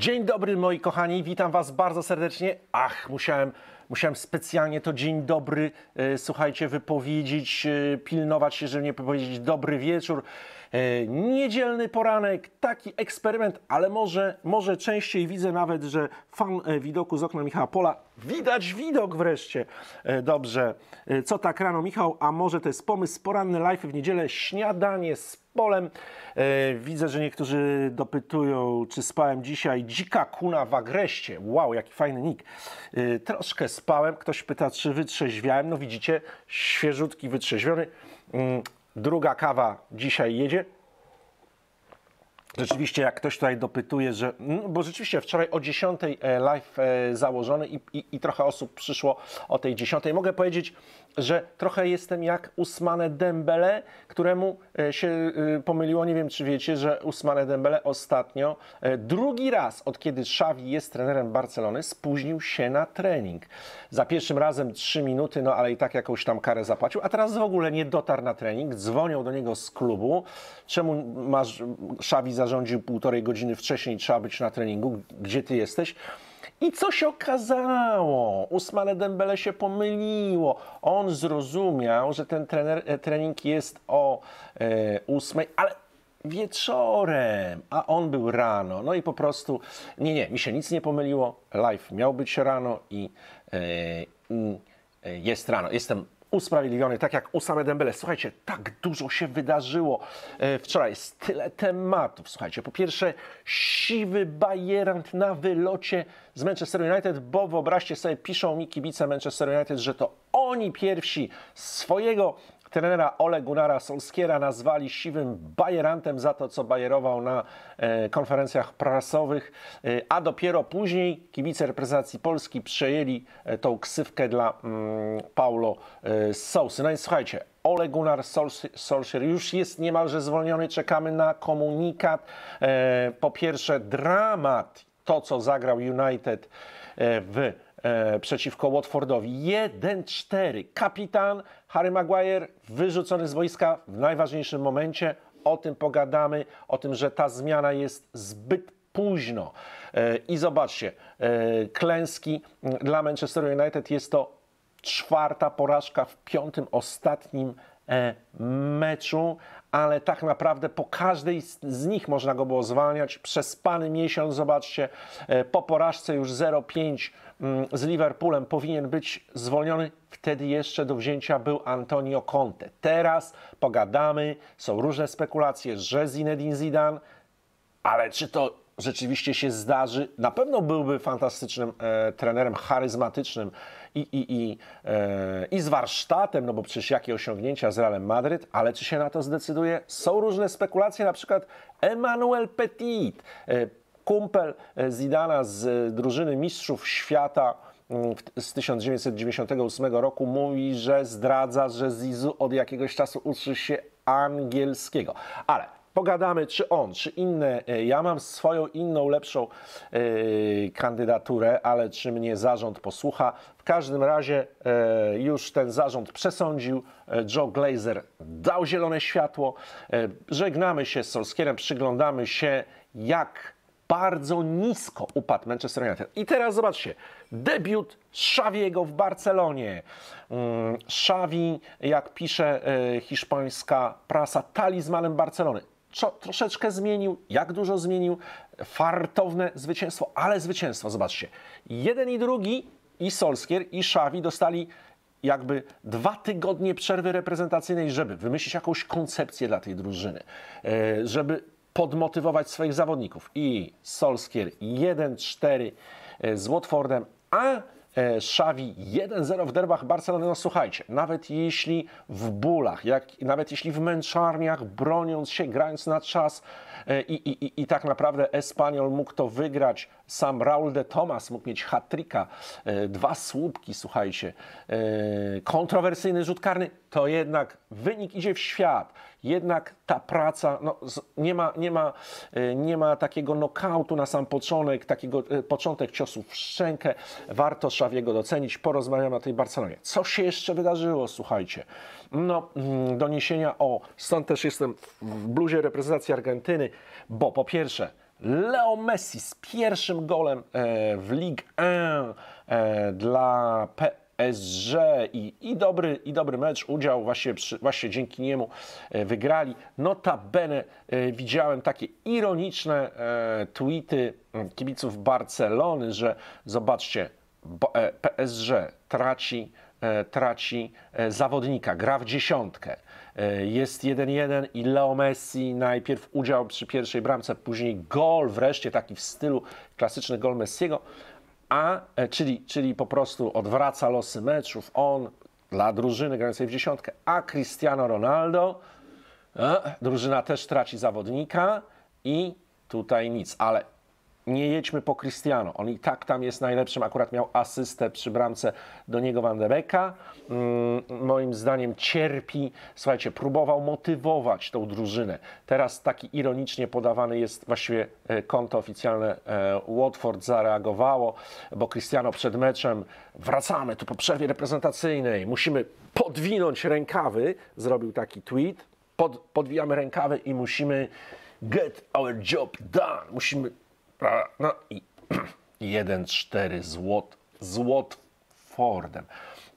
Dzień dobry moi kochani, witam was bardzo serdecznie. Ach, musiałem, musiałem specjalnie to dzień dobry, e, słuchajcie, wypowiedzieć, e, pilnować się, żeby nie powiedzieć dobry wieczór. E, niedzielny poranek, taki eksperyment, ale może, może częściej widzę nawet, że fan e, widoku z okna Michała Pola. Widać widok wreszcie. E, dobrze. Co tak rano, Michał? A może to jest pomysł poranny live w niedzielę, śniadanie z polem. Widzę, że niektórzy dopytują, czy spałem dzisiaj. Dzika kuna w agreście. Wow, jaki fajny nick. Troszkę spałem. Ktoś pyta, czy wytrzeźwiałem. No widzicie, świeżutki, wytrzeźwiony. Mm, Druga kawa dzisiaj jedzie. Rzeczywiście, jak ktoś tutaj dopytuje, że. no, Bo rzeczywiście wczoraj o 10 e, live e, założony i, i, i trochę osób przyszło o tej 10. Mogę powiedzieć, że trochę jestem jak Usmane Dembele, któremu e, się e, pomyliło. Nie wiem, czy wiecie, że Usmane Dembele ostatnio e, drugi raz, od kiedy Xavi jest trenerem Barcelony, spóźnił się na trening. Za pierwszym razem 3 minuty, no ale i tak jakąś tam karę zapłacił, a teraz w ogóle nie dotarł na trening. Dzwonią do niego z klubu. Czemu masz, Xavi zarządził półtorej godziny wcześniej, trzeba być na treningu, gdzie ty jesteś? I co się okazało? Usmane Dembele się pomyliło. On zrozumiał, że ten trener, e, trening jest o e, ósmej, ale wieczorem, a on był rano. No i po prostu, nie, nie, mi się nic nie pomyliło. Live miał być rano i e, mm, e, jest rano. Jestem usprawiedliwiony, tak jak Usame Dembele. Słuchajcie, tak dużo się wydarzyło e, wczoraj, jest tyle tematów. Słuchajcie, po pierwsze siwy bajerant na wylocie z Manchester United, bo wyobraźcie sobie, piszą mi kibice Manchester United, że to oni pierwsi swojego trenera Ole Gunnara Solskiera nazwali siwym bajerantem za to, co bajerował na e, konferencjach prasowych, e, a dopiero później kibice reprezentacji Polski przejęli e, tą ksywkę dla mm, Paulo Sousy. No i słuchajcie, Ole Gunnar Solskjaer już jest niemalże zwolniony, czekamy na komunikat. Po pierwsze dramat, to co zagrał United w e, przeciwko Watfordowi. 1-4. Kapitan Harry Maguire wyrzucony z wojska w najważniejszym momencie. O tym pogadamy, o tym, że ta zmiana jest zbyt późno. E, I zobaczcie, e, klęski dla Manchester United jest to czwarta porażka w piątym, ostatnim e, meczu, ale tak naprawdę po każdej z, nich można go było zwalniać. Przespany miesiąc, zobaczcie, e, po porażce już 0-5 mm, z Liverpoolem powinien być zwolniony. Wtedy jeszcze do wzięcia był Antonio Conte. Teraz pogadamy, są różne spekulacje, że Zinedine Zidane ale czy to rzeczywiście się zdarzy? Na pewno byłby fantastycznym e, trenerem, charyzmatycznym i, i, i, e, i z warsztatem, no bo przecież jakie osiągnięcia z Realem Madryt, ale czy się na to zdecyduje? Są różne spekulacje, na przykład Emmanuel Petit, e, kumpel e, Zidana z e, drużyny Mistrzów Świata mm, z 1998 roku mówi, że zdradza, że Zizu od jakiegoś czasu uczy się angielskiego. Ale pogadamy, czy on, czy inne. e, Ja mam swoją inną, lepszą e, kandydaturę, ale czy mnie zarząd posłucha. Każdym razie e, już ten zarząd przesądził. E, Joe Glazer dał zielone światło. E, żegnamy się z Solskierem, przyglądamy się, jak bardzo nisko upadł Manchester United. I teraz zobaczcie, debiut Xaviego w Barcelonie. Mm, Xavi, jak pisze hiszpańska prasa, talizmanem Barcelony. Czo, troszeczkę zmienił, jak dużo zmienił, fartowne zwycięstwo, ale zwycięstwo, zobaczcie. Jeden i drugi, i Solskier, i Xavi dostali jakby dwa tygodnie przerwy reprezentacyjnej, żeby wymyślić jakąś koncepcję dla tej drużyny, e, żeby podmotywować swoich zawodników. I Solskier 1-4 e, z Watfordem, a e, Xavi 1-0 w derbach Barcelony. No słuchajcie, nawet jeśli w bólach, jak, nawet jeśli w męczarniach, broniąc się, grając na czas e, i, i, i, i tak naprawdę Espanyol mógł to wygrać, sam Raul de Tomas mógł mieć hat-tricka, e, dwa słupki, słuchajcie, e, kontrowersyjny rzut karny, to jednak wynik idzie w świat. Jednak ta praca, no, nie, ma, nie, ma, e, nie ma takiego knockoutu na sam początek, takiego e, początek ciosu w szczękę. Warto Szawiego docenić. Porozmawiamy o tej Barcelonie. Co się jeszcze wydarzyło, słuchajcie? No, mm, doniesienia o, stąd też jestem w bluzie reprezentacji Argentyny, bo po pierwsze, Leo Messi z pierwszym golem e, w Ligue 1 e, dla PSG i, i, dobry, i dobry mecz, udział właśnie, przy, właśnie dzięki niemu e, wygrali. Notabene widziałem takie ironiczne tweety kibiców Barcelony, że zobaczcie, PSG traci traci zawodnika, gra w dziesiątkę. E, jest 1-1 i Leo Messi najpierw udział przy pierwszej bramce, później gol, wreszcie taki w stylu klasyczny gol Messiego, a, e, czyli, czyli po prostu odwraca losy meczów. On dla drużyny grającej w dziesiątkę, a Cristiano Ronaldo, e, drużyna też traci zawodnika i tutaj nic, ale nie jedźmy po Cristiano. On i tak tam jest najlepszym. Akurat miał asystę przy bramce do niego Van de. Mm, moim zdaniem cierpi. Słuchajcie, próbował motywować tą drużynę. Teraz taki ironicznie podawany jest właściwie e, konto oficjalne e, Watford zareagowało, bo Cristiano przed meczem wracamy tu po przerwie reprezentacyjnej. Musimy podwinąć rękawy. Zrobił taki tweet. Pod, podwijamy rękawy i musimy get our job done. Musimy no i 1-4 z, Wat, z Watfordem.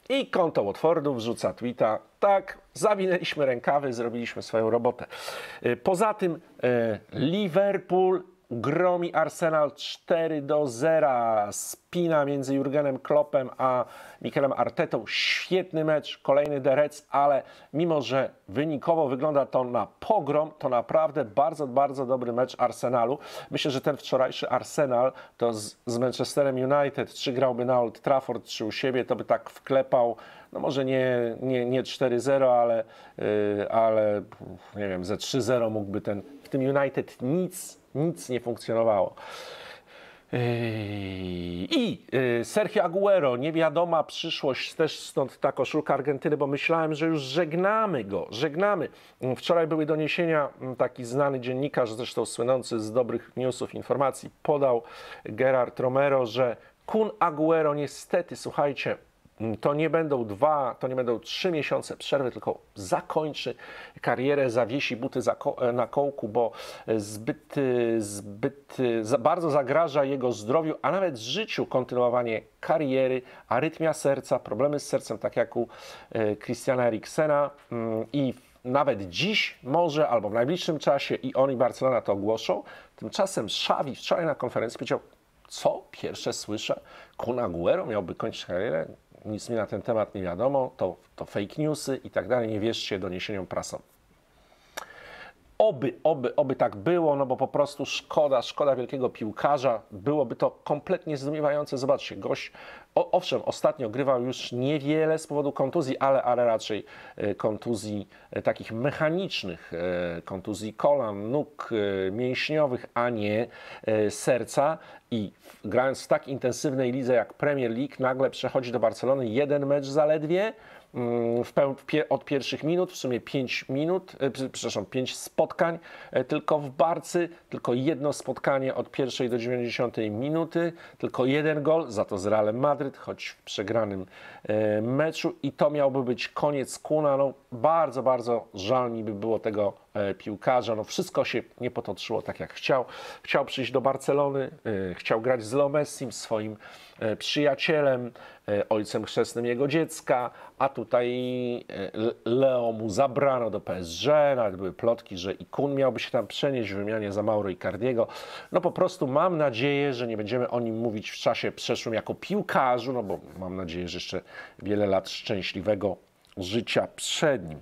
I konto Watfordu wrzuca tweeta. Tak, zawinęliśmy rękawy, zrobiliśmy swoją robotę. Y, poza tym y, Liverpool gromi Arsenal 4 do 0. Spina między Jurgenem Kloppem a Mikelem Artetą. Świetny mecz, kolejny derec, ale mimo, że wynikowo wygląda to na pogrom, to naprawdę bardzo, bardzo dobry mecz Arsenalu. Myślę, że ten wczorajszy Arsenal to z, z Manchesterem United, czy grałby na Old Trafford, czy u siebie, to by tak wklepał no może nie, nie, nie 4-0, ale, yy, ale nie wiem, ze 3-0 mógłby ten, w tym United nic nic nie funkcjonowało. Yy, I yy, Sergio Aguero, niewiadoma przyszłość, też stąd ta koszulka Argentyny, bo myślałem, że już żegnamy go, żegnamy. Wczoraj były doniesienia, mm, taki znany dziennikarz, zresztą słynący z dobrych newsów, informacji, podał Gerard Romero, że Kun Aguero niestety, słuchajcie, Mm, to nie będą dwa, to nie będą trzy miesiące przerwy, tylko zakończy karierę, zawiesi buty e, na kołku, bo zbyt, zbyt za bardzo zagraża jego zdrowiu, a nawet życiu kontynuowanie kariery, arytmia serca, problemy z sercem, tak jak u e, Christiana Eriksena mm, i nawet dziś może, albo w najbliższym czasie i oni Barcelona to ogłoszą. Tymczasem Xavi wczoraj na konferencji powiedział, co? Pierwsze słyszę, Kun Aguero miałby kończyć karierę? Nic mi na ten temat nie wiadomo, to, to fake newsy i tak dalej, nie wierzcie doniesieniom prasą. Oby, oby, oby tak było, no bo po prostu szkoda, szkoda wielkiego piłkarza. Byłoby to kompletnie zdumiewające. Zobaczcie, gość, o, owszem, ostatnio grywał już niewiele z powodu kontuzji, ale, ale raczej e, kontuzji e, takich mechanicznych, e, kontuzji kolan, nóg, mięśniowych, a nie serca. I grając w tak intensywnej lidze jak Premier League, nagle przechodzi do Barcelony jeden mecz zaledwie od pierwszych minut, w sumie 5 minut, e, przepraszam, 5 spotkań e, tylko w Barcy, tylko jedno spotkanie od pierwszej do 90 minuty, tylko jeden gol, za to z Realem Madryt, choć w przegranym meczu i to miałby być koniec Kuna. No, bardzo, bardzo żal mi by było tego piłkarza. No, wszystko się nie potoczyło tak jak chciał. Chciał przyjść do Barcelony, chciał grać z Leo Messim, swoim przyjacielem, ojcem chrzestnym jego dziecka, a tutaj e, Leo mu zabrano do PSG, nawet były plotki, że i Kun miałby się tam przenieść w wymianie za Mauro Icardiego. No po prostu mam nadzieję, że nie będziemy o nim mówić w czasie przeszłym jako piłkarzu, no bo mam nadzieję, że jeszcze wiele lat szczęśliwego życia przed nim.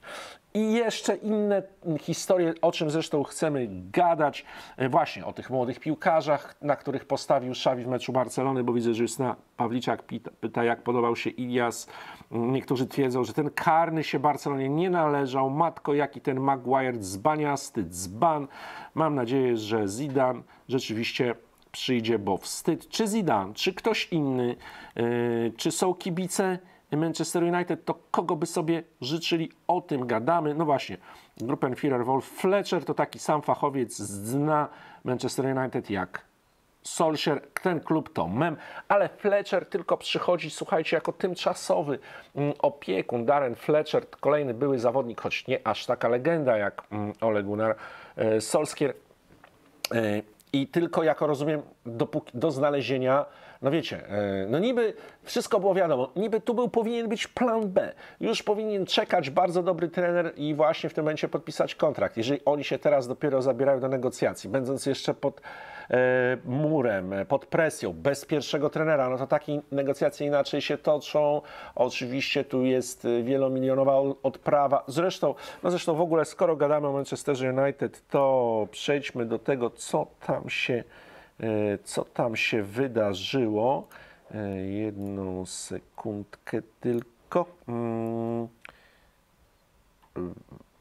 I jeszcze inne historie, o czym zresztą chcemy gadać, e, właśnie o tych młodych piłkarzach, na których postawił Szawi w meczu Barcelony, bo widzę, że jest na Pawliczak pyta, jak podobał się Ilias. Niektórzy twierdzą, że ten karny się Barcelonie nie należał. Matko, jaki ten Maguire dzbaniasty, dzban. Mam nadzieję, że Zidane rzeczywiście przyjdzie, bo wstyd. Czy Zidane, czy ktoś inny, yy, czy są kibice Manchester United, to kogo by sobie życzyli? O tym gadamy. No właśnie, Gruppenführer Wolf Fletcher to taki sam fachowiec z dna Manchester United jak Solskjaer, ten klub to mem, ale Fletcher tylko przychodzi, słuchajcie, jako tymczasowy mm, opiekun. Darren Fletcher, kolejny były zawodnik, choć nie aż taka legenda jak mm, Ole Gunnar e, Solskjaer. I tylko jako rozumiem, dopóki, do znalezienia, no wiecie, e, no niby wszystko było wiadomo, niby tu był powinien być plan B. Już powinien czekać bardzo dobry trener i właśnie w tym momencie podpisać kontrakt. Jeżeli oni się teraz dopiero zabierają do negocjacji, będąc jeszcze pod murem, pod presją, bez pierwszego trenera, no to takie negocjacje inaczej się toczą. Oczywiście tu jest wielomilionowa odprawa. Zresztą, no zresztą w ogóle, skoro gadamy o Manchesterze United, to przejdźmy do tego, co tam się, e, co tam się wydarzyło. E, jedną sekundkę tylko. Mm.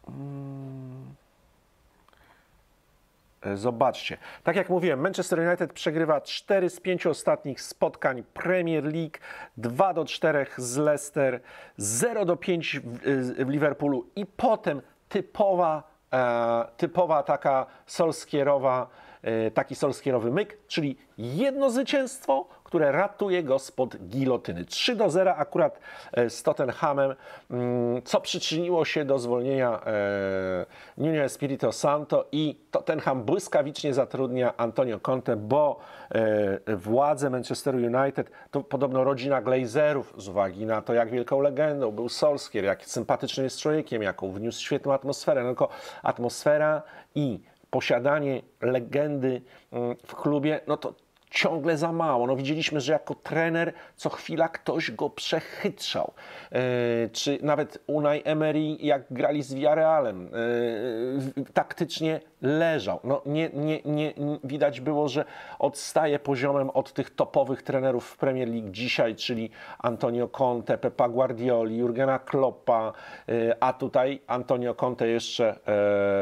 Mm. E, zobaczcie, tak jak mówiłem, Manchester United przegrywa 4 z 5 ostatnich spotkań Premier League, 2 do 4 z Leicester, 0 do 5 w Liverpoolu. I potem typowa, e, typowa taka solskierowa, e, taki solskierowy myk, czyli jedno zwycięstwo, które ratuje go spod gilotyny. 3 do 0 akurat e, z Tottenhamem, mm, co przyczyniło się do zwolnienia e, Nuno Espirito Santo i Tottenham błyskawicznie zatrudnia Antonio Conte, bo e, władze Manchesteru United to podobno rodzina Glazerów z uwagi na to, jak wielką legendą był Solskier, jak sympatycznym jest człowiekiem, jaką wniósł świetną atmosferę. No tylko atmosfera i posiadanie legendy mm, w klubie, no to ciągle za mało. No widzieliśmy, że jako trener co chwila ktoś go przechytrzał. E, czy nawet Unai Emery, jak grali z Villarrealem, e, taktycznie leżał. No nie, nie, nie, widać było, że odstaje poziomem od tych topowych trenerów w Premier League dzisiaj, czyli Antonio Conte, Pepa Guardioli, Jurgena Kloppa, e, a tutaj Antonio Conte jeszcze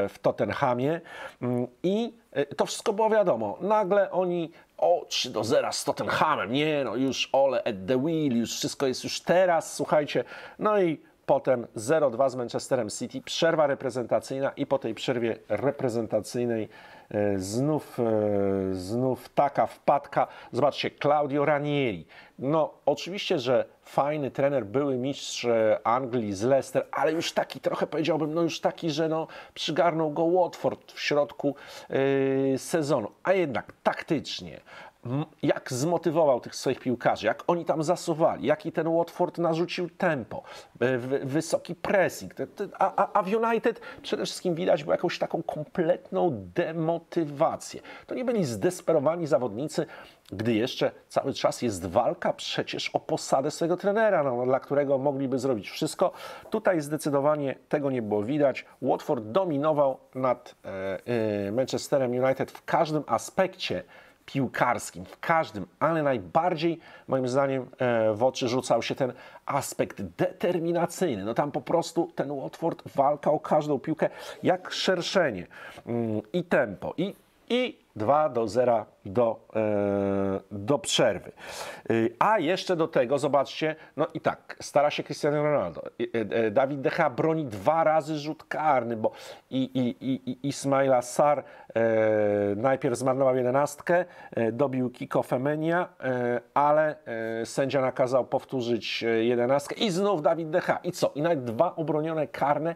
w Tottenhamie mm, i to wszystko było wiadomo. Nagle oni o 3 do 0 z Tottenhamem, nie no już ole at the wheel, już wszystko jest już teraz, słuchajcie, no i potem 0-2 z Manchesterem City, przerwa reprezentacyjna i po tej przerwie reprezentacyjnej e, znów, e, znów taka wpadka. Zobaczcie, Claudio Ranieri. No oczywiście, że fajny trener, były mistrz e, Anglii z Leicester, ale już taki trochę powiedziałbym, no już taki, że no przygarnął go Watford w środku yy, sezonu. A jednak taktycznie, jak zmotywował tych swoich piłkarzy, jak oni tam zasuwali, jaki ten Watford narzucił tempo, wysoki pressing. A, a, w United przede wszystkim widać było jakąś taką kompletną demotywację. To nie byli zdesperowani zawodnicy, gdy jeszcze cały czas jest walka przecież o posadę swojego trenera, no, dla którego mogliby zrobić wszystko. Tutaj zdecydowanie tego nie było widać. Watford dominował nad e, e, Manchesterem United w każdym aspekcie piłkarskim, w każdym, ale najbardziej moim zdaniem e, w oczy rzucał się ten aspekt determinacyjny. No tam po prostu ten Watford walka o każdą piłkę jak szerszenie mm, i tempo i, i 2 do 0 do, e, do przerwy. E, a jeszcze do tego, zobaczcie, no i tak, stara się Cristiano Ronaldo. E, Dawid Decha broni dwa razy rzut karny, bo i, i, i, i Ismaila Sar najpierw zmarnował jedenastkę, dobił Kiko Femenia, ale sędzia nakazał powtórzyć jedenastkę i znów Dawid Decha. I co? I nawet dwa obronione karne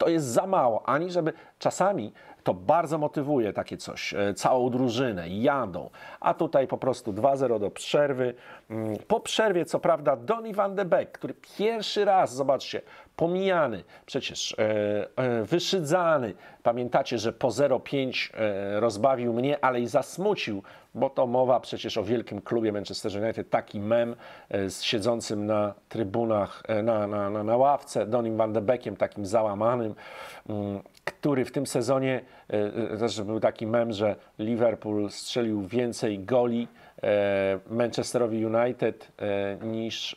to jest za mało, ani żeby czasami to bardzo motywuje takie coś, e, całą drużynę, jadą. A tutaj po prostu 2-0 do przerwy. Mm, po przerwie, co prawda, Donny van de Beek, który pierwszy raz, zobaczcie, pomijany, przecież e, e, wyszydzany. Pamiętacie, że po 0-5 e, rozbawił mnie, ale i zasmucił, bo to mowa przecież o wielkim klubie Manchester United, taki mem z siedzącym na trybunach, na, na, na, na ławce, Donim van de Beekiem, takim załamanym, mm, który w tym sezonie też był taki mem, że Liverpool strzelił więcej goli Manchesterowi United niż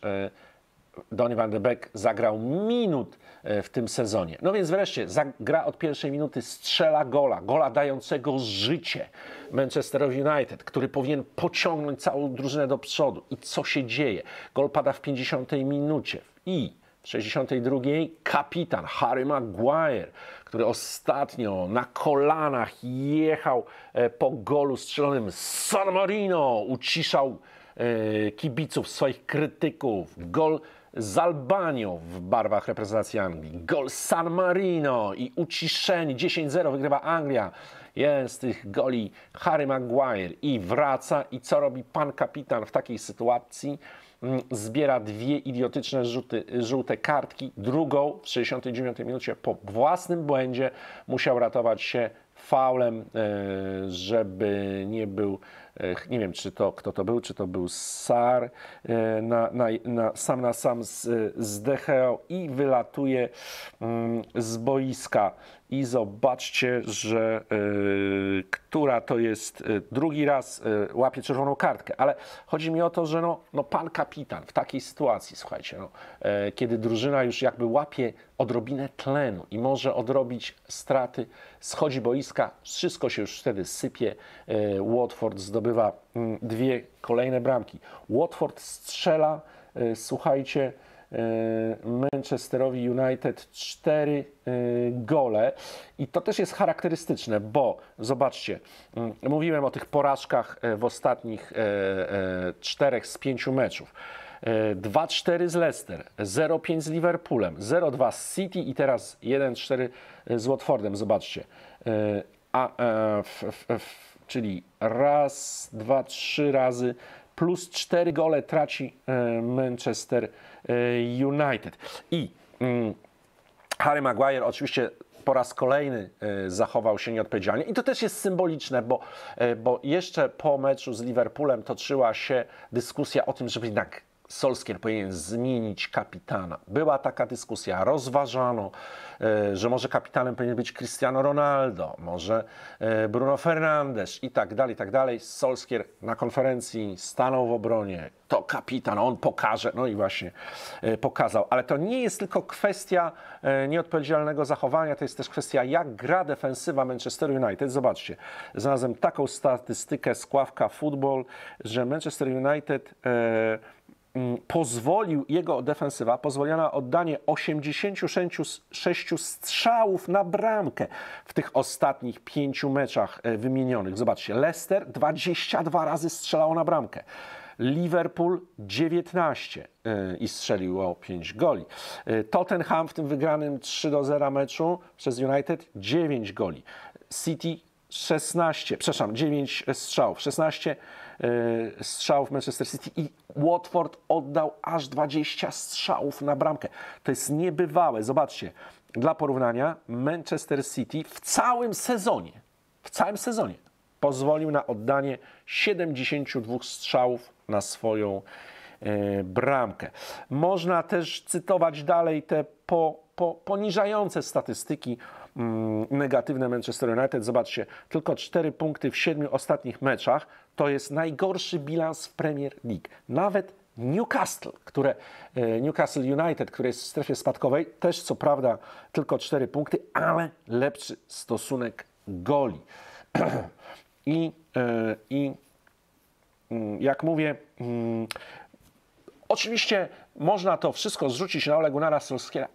Donny van de Beek zagrał minut e, w tym sezonie. No więc wreszcie gra od pierwszej minuty, strzela gola, gola dającego życie Manchesterowi United, który powinien pociągnąć całą drużynę do przodu. I co się dzieje? Gol pada w 50 minucie i w 62 kapitan Harry Maguire, który ostatnio na kolanach jechał e, po golu strzelonym San Marino, uciszał e, kibiców, swoich krytyków. Gol z Albanią w barwach reprezentacji Anglii. Gol San Marino i uciszeni 10-0 wygrywa Anglia. jest tych goli Harry Maguire i wraca i co robi pan kapitan w takiej sytuacji? Mm, Zbiera dwie idiotyczne rzuty, żółte kartki, drugą w 69 minucie po własnym błędzie musiał ratować się faulem, e, żeby nie był, nie wiem czy to kto to był, czy to był Sar, e, na, na, na, sam na sam z, z Decheo i wylatuje mm, z boiska. I zobaczcie, że y, która to jest y, drugi raz y, łapie czerwoną kartkę, ale chodzi mi o to, że no, no pan kapitan w takiej sytuacji, słuchajcie, no, e, kiedy drużyna już jakby łapie odrobinę tlenu i może odrobić straty, schodzi boiska, wszystko się już wtedy sypie. E, Watford zdobywa mm, dwie kolejne bramki. Watford strzela, e, słuchajcie, Manchesterowi United cztery e, gole i to też jest charakterystyczne, bo zobaczcie, mm, mówiłem o tych porażkach e, w ostatnich e, e, czterech z pięciu meczów. E, 2-4 z Leicester, 0-5 z Liverpoolem, 0-2 z City i teraz 1-4 z Watfordem. Zobaczcie. E, A, e, f, f, f, czyli raz, dwa, trzy razy plus cztery gole traci e, Manchester e, United. I mm, Harry Maguire oczywiście po raz kolejny e, zachował się nieodpowiedzialnie i to też jest symboliczne, bo, bo jeszcze po meczu z Liverpoolem toczyła się dyskusja o tym, żeby jednak Solskier powinien zmienić kapitana. Była taka dyskusja, rozważano, e, że może kapitanem powinien być Cristiano Ronaldo, może e, Bruno Fernandes i tak dalej, i tak dalej. Solskier na konferencji stanął w obronie, to kapitan, on pokaże, no i właśnie e, pokazał. Ale to nie jest tylko kwestia nieodpowiedzialnego zachowania, to jest też kwestia, jak gra defensywa Manchester United. Zobaczcie, znalazłem taką statystykę z Kławka Football, że Manchester United e, pozwolił, jego defensywa pozwoliła na oddanie 86 strzałów na bramkę w tych ostatnich pięciu meczach e, wymienionych. Zobaczcie, Leicester 22 razy strzelało na bramkę. Liverpool 19 e, i strzeliło 5 goli. E, Tottenham w tym wygranym 3 do 0 meczu przez United 9 goli. City 16, przepraszam, 9 strzałów, 16 e, strzałów Manchester City i Watford oddał aż 20 strzałów na bramkę. To jest niebywałe. Zobaczcie, dla porównania Manchester City w całym sezonie, w całym sezonie pozwolił na oddanie 72 strzałów na swoją e, bramkę. Można też cytować dalej te po, po, poniżające statystyki negatywne Manchester United. Zobaczcie, tylko 4 punkty w 7 ostatnich meczach to jest najgorszy bilans w Premier League. Nawet Newcastle, które, e, Newcastle United, które jest w strefie spadkowej, też co prawda tylko 4 punkty, ale lepszy stosunek goli. I, e, i mm, jak mówię, mm, oczywiście można to wszystko zrzucić na Ole Gunnara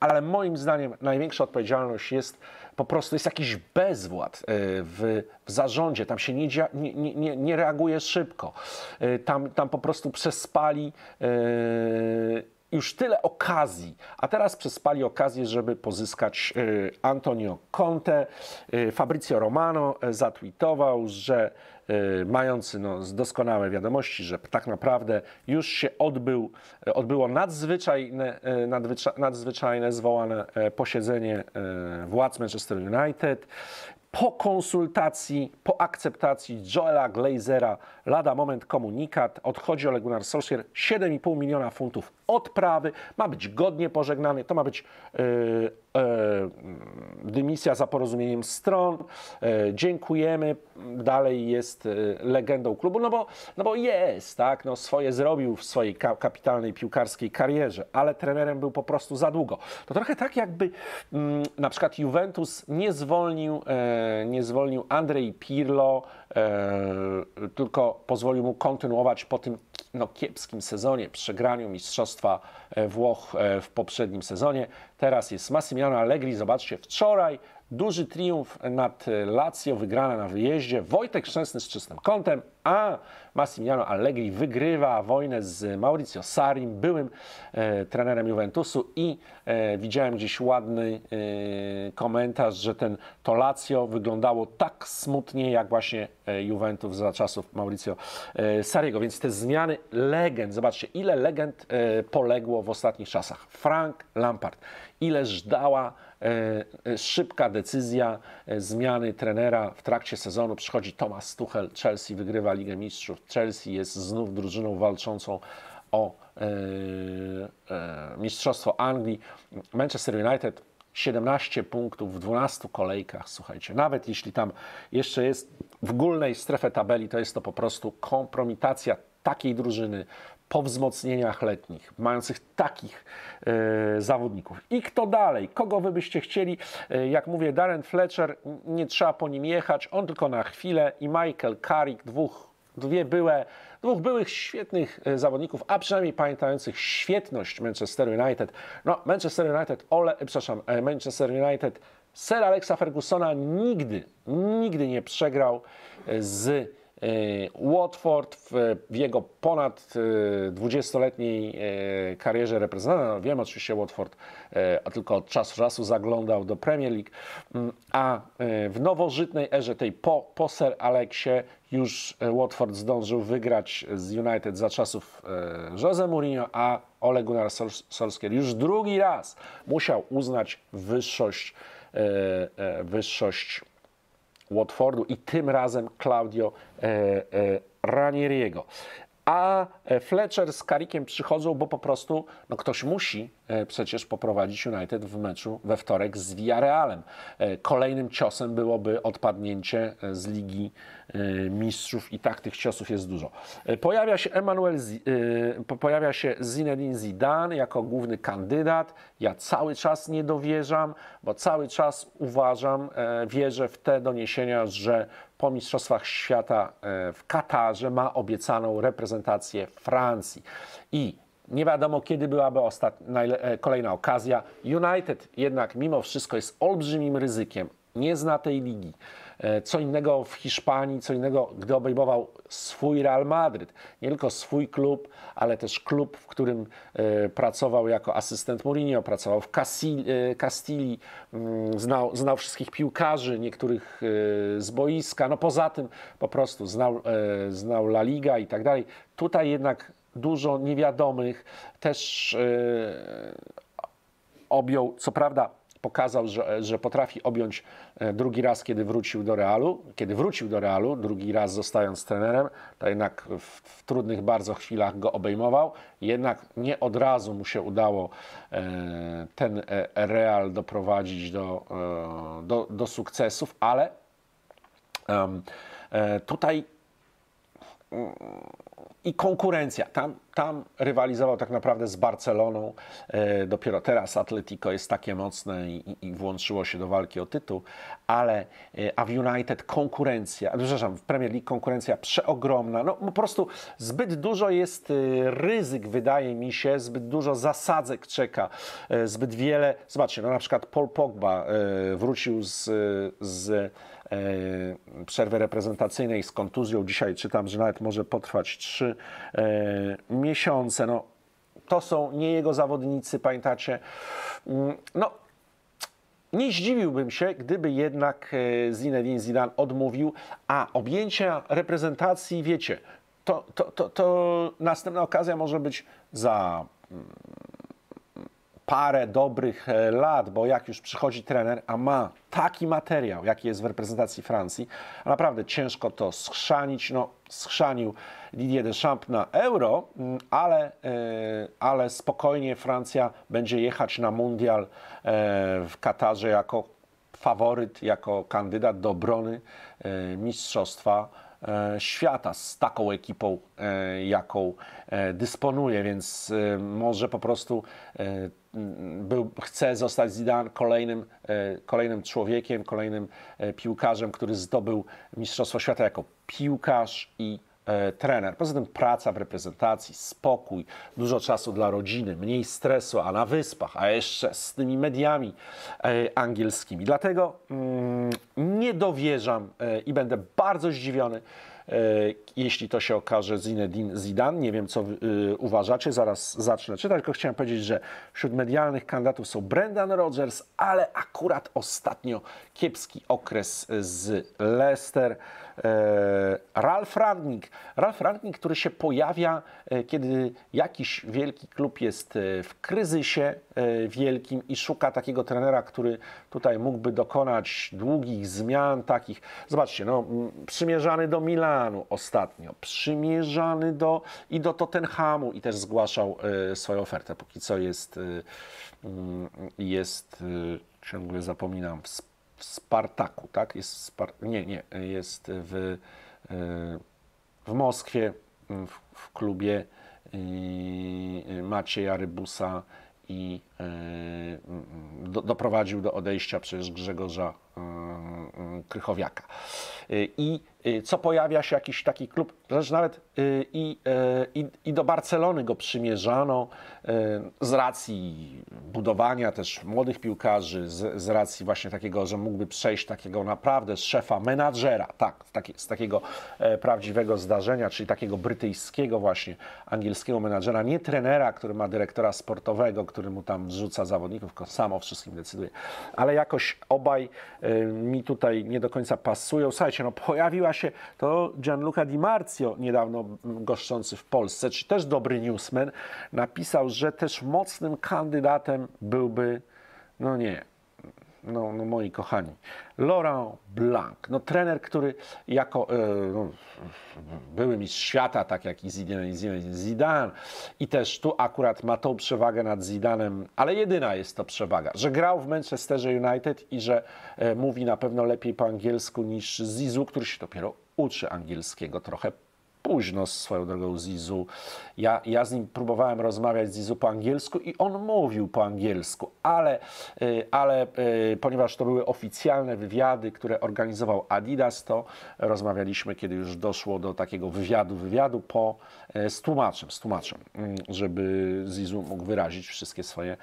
ale moim zdaniem największa odpowiedzialność jest po prostu, jest jakiś bezwład e, w, w zarządzie, tam się nie, nie, nie- nie, reaguje szybko, E, tam, tam po prostu przespali e, już tyle okazji, a teraz przespali okazję, żeby pozyskać Antonio Conte. Fabrizio Romano zatweetował, że e, mający no, doskonałe wiadomości, że tak naprawdę już się odbył, e, odbyło nadzwyczajne, e, nadzwycza, nadzwyczajne zwołane posiedzenie władz Manchester United. Po konsultacji, po akceptacji Joela Glazera, lada moment komunikat, odchodzi Ole Gunnar Solskjaer, 7,5 miliona funtów odprawy, ma być godnie pożegnany, to ma być e, dymisja za porozumieniem stron, e, dziękujemy, dalej jest e, legendą klubu, no bo, no bo jest, tak, no swoje zrobił w swojej ka- kapitalnej piłkarskiej karierze, ale trenerem był po prostu za długo. To trochę tak jakby mm, na przykład Juventus nie zwolnił, e, nie zwolnił Andrzej Pirlo, e, tylko pozwolił mu kontynuować po tym no, kiepskim sezonie, przegraniu Mistrzostwa e, Włoch e, w poprzednim sezonie. Teraz jest Massimiliano Allegri, zobaczcie, wczoraj duży triumf nad Lazio, wygrana na wyjeździe. Wojtek Szczęsny z czystym kątem, a Massimiliano Allegri wygrywa wojnę z Mauricio Sarim, byłym e, trenerem Juventusu i e, widziałem gdzieś ładny e, komentarz, że ten to Lazio wyglądało tak smutnie jak właśnie e, Juventus za czasów Mauricio e, Sariego, więc te zmiany legend, zobaczcie ile legend e, poległo w ostatnich czasach. Frank Lampard, ileż dała E, e, szybka decyzja e, zmiany trenera w trakcie sezonu. Przychodzi Thomas Tuchel, Chelsea wygrywa Ligę Mistrzów. Chelsea jest znów drużyną walczącą o Mistrzostwo Anglii. Manchester United 17 punktów w 12 kolejkach, słuchajcie. Nawet jeśli tam jeszcze jest w górnej strefie tabeli, to jest to po prostu kompromitacja takiej drużyny po wzmocnieniach letnich, mających takich e, zawodników. I kto dalej? Kogo wy byście chcieli? E, jak mówię, Darren Fletcher, nie trzeba po nim jechać, on tylko na chwilę i Michael Carrick, dwóch, dwie byłe, dwóch byłych świetnych e, zawodników, a przynajmniej pamiętających świetność Manchester United. No, Manchester United, ole, przepraszam, Manchester United, Sir Alexa Fergusona nigdy, nigdy nie przegrał z Watford w, w jego ponad 20-letniej e, karierze reprezentanta, no wiem oczywiście Watford a tylko od czasu czasu zaglądał do Premier League, mm, a e, w nowożytnej erze tej po, po Sir Aleksie już Watford zdążył wygrać z United za czasów Jose Mourinho, a Ole Gunnar Solskjaer już drugi raz musiał uznać wyższość, wyższość Watfordu i tym razem Claudio e, e, Ranieriego. A e, Fletcher z Karikiem przychodzą, bo po prostu no ktoś musi przecież poprowadzić United w meczu we wtorek z Villarrealem. Kolejnym ciosem byłoby odpadnięcie z Ligi Mistrzów i tak tych ciosów jest dużo. Pojawia się Emmanuel, pojawia się Zinedine Zidane jako główny kandydat. Ja cały czas nie dowierzam, bo cały czas uważam, wierzę w te doniesienia, że po Mistrzostwach Świata e, w Katarze ma obiecaną reprezentację Francji. I nie wiadomo, kiedy byłaby e, kolejna okazja. United jednak mimo wszystko jest olbrzymim ryzykiem. Nie zna tej ligi. E, co innego w Hiszpanii, co innego, gdy obejmował swój Real Madryt. Nie tylko swój klub, ale też klub, w którym e, pracował jako asystent Mourinho, pracował w Castilli, mm, znał, znał wszystkich piłkarzy, niektórych e, z boiska. No poza tym po prostu znał, znał La Liga i tak dalej. Tutaj jednak dużo niewiadomych też objął, co prawda pokazał, że, że potrafi objąć e, drugi raz, kiedy wrócił do Realu. Kiedy wrócił do Realu, drugi raz zostając trenerem, to jednak w, w trudnych bardzo chwilach go obejmował. Jednak nie od razu mu się udało e, ten e, Real doprowadzić do, do, do sukcesów, ale tutaj i konkurencja. Tam, tam rywalizował tak naprawdę z Barceloną. E, dopiero teraz Atletico jest takie mocne i, i, włączyło się do walki o tytuł, ale e, a w United konkurencja, przepraszam, w Premier League konkurencja przeogromna. No po prostu zbyt dużo jest e, ryzyk, wydaje mi się, zbyt dużo zasadzek czeka, zbyt wiele. Zobaczcie, no na przykład Paul Pogba wrócił z, z przerwy reprezentacyjnej z kontuzją. Dzisiaj czytam, że nawet może potrwać trzy e, miesiące. No, to są nie jego zawodnicy, pamiętacie? Mm, no, nie zdziwiłbym się, gdyby jednak e, Zinedine Zidane odmówił, a objęcia reprezentacji, wiecie, to, to, to, to następna okazja może być za mm, parę dobrych e, lat, bo jak już przychodzi trener, a ma taki materiał, jaki jest w reprezentacji Francji, a naprawdę ciężko to schrzanić. No, schrzanił Didier Deschamps na euro, mm, ale, e, ale spokojnie Francja będzie jechać na mundial e, w Katarze jako faworyt, jako kandydat do obrony mistrzostwa świata z taką ekipą, jaką dysponuje, więc może po prostu był, chce zostać Zidane kolejnym, e, kolejnym człowiekiem, kolejnym e, piłkarzem, który zdobył Mistrzostwo Świata jako piłkarz i e, trener. Poza tym praca w reprezentacji, spokój, dużo czasu dla rodziny, mniej stresu, a na wyspach, a jeszcze z tymi mediami e, angielskimi. Dlatego mm, nie dowierzam e, i będę bardzo zdziwiony, e, jeśli to się okaże Zinedine Zidane. Nie wiem, co uważacie, zaraz zacznę czytać, tylko chciałem powiedzieć, że wśród medialnych kandydatów są Brendan Rodgers, ale akurat ostatnio kiepski okres z Leicester. E, Ralf Rangnick. Ralf Rangnick, który się pojawia, e, kiedy jakiś wielki klub jest e, w kryzysie wielkim i szuka takiego trenera, który tutaj mógłby dokonać długich zmian takich. Zobaczcie, no, przymierzany do Milanu ostatnio, przymierzany do, i do Tottenhamu i też zgłaszał swoją ofertę. Póki co jest, jest ciągle zapominam, w Spartaku, tak? Jest w Spar nie, nie, jest w, e, w Moskwie, w, w klubie e, Macieja Rybusa i e, do, doprowadził do odejścia przez Grzegorza Krychowiaka. I co pojawia się jakiś taki klub, zresztą nawet i, i, i do Barcelony go przymierzano z racji budowania też młodych piłkarzy, z, z racji właśnie takiego, że mógłby przejść takiego naprawdę z szefa menadżera, tak, z takiego e, prawdziwego zdarzenia, czyli takiego brytyjskiego właśnie angielskiego menadżera, nie trenera, który ma dyrektora sportowego, który mu tam wrzuca zawodników, tylko sam o wszystkim decyduje. Ale jakoś obaj e, mi tutaj nie do końca pasują. Słuchajcie, no pojawiła się to Gianluca Di Marzio, niedawno goszczący w Polsce, czy też dobry newsman, napisał, że też mocnym kandydatem byłby, no nie, no, no moi kochani, Laurent Blanc, no trener, który jako e, no, były mistrz świata, tak jak i Zidane, Zidane i też tu akurat ma tą przewagę nad Zidanem, ale jedyna jest to przewaga, że grał w Manchesterze United i że e, mówi na pewno lepiej po angielsku niż Zizu, który się dopiero uczy angielskiego trochę późno swoją drogą Zizu. Ja, ja z nim próbowałem rozmawiać z Zizu po angielsku i on mówił po angielsku, ale, y, ale y, ponieważ to były oficjalne wywiady, które organizował Adidas, to rozmawialiśmy, kiedy już doszło do takiego wywiadu, wywiadu po, y, z tłumaczem, z tłumaczem, mm, żeby Zizu mógł wyrazić wszystkie swoje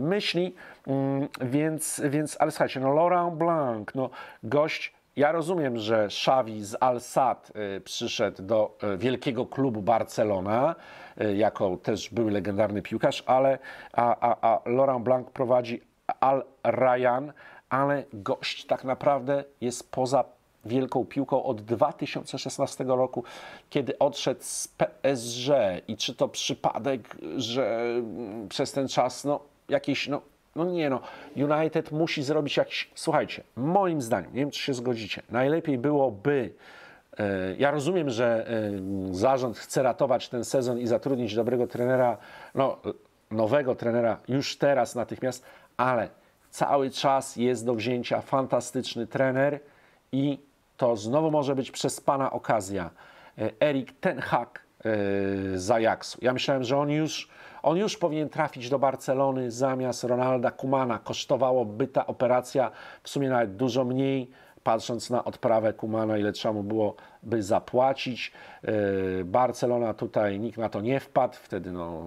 myśli. Mm, więc, więc ale słuchajcie, no Laurent Blanc, no gość ja rozumiem, że Xavi z Al-Sad y, przyszedł do y, wielkiego klubu Barcelona, y, jako też był legendarny piłkarz, ale a, a, a Laurent Blanc prowadzi Al Ryan, ale gość tak naprawdę jest poza wielką piłką od 2016 roku, kiedy odszedł z PSG i czy to przypadek, że mm, przez ten czas no, jakieś no, no nie no, United musi zrobić jakiś. Słuchajcie, moim zdaniem, nie wiem czy się zgodzicie, najlepiej byłoby. E, ja rozumiem, że e, zarząd chce ratować ten sezon i zatrudnić dobrego trenera, no, nowego trenera już teraz natychmiast, ale cały czas jest do wzięcia fantastyczny trener i to znowu może być przez pana okazja. E, Erik Ten Hag z Ajaxu. Ja myślałem, że on już on już powinien trafić do Barcelony zamiast Ronalda Kumana. Kosztowałoby ta operacja w sumie nawet dużo mniej, patrząc na odprawę Kumana, ile trzeba mu byłoby zapłacić. Yy, Barcelona tutaj nikt na to nie wpadł, wtedy no,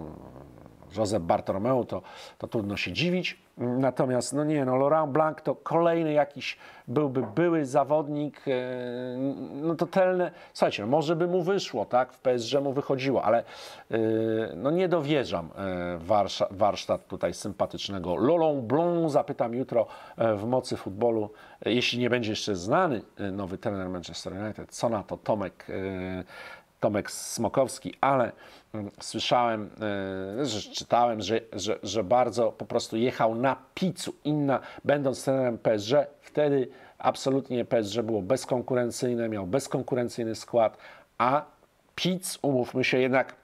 Josep Bartolomeu, to, to trudno się dziwić. Natomiast, no nie, no Laurent Blanc to kolejny jakiś byłby były zawodnik, e, no totalne, słuchajcie, no może by mu wyszło, tak, w PSG mu wychodziło, ale e, no nie dowierzam e, warsztat, tutaj sympatycznego. Laurent Blanc, zapytam jutro w mocy futbolu, jeśli nie będzie jeszcze znany nowy trener Manchester United, co na to Tomek Tomek Smokowski, ale mm, słyszałem, e, że czytałem, że, że, że bardzo po prostu jechał na picu. Inna, będąc trenerem PSG, wtedy absolutnie PSG było bezkonkurencyjne, miał bezkonkurencyjny skład, a Pic, umówmy się, jednak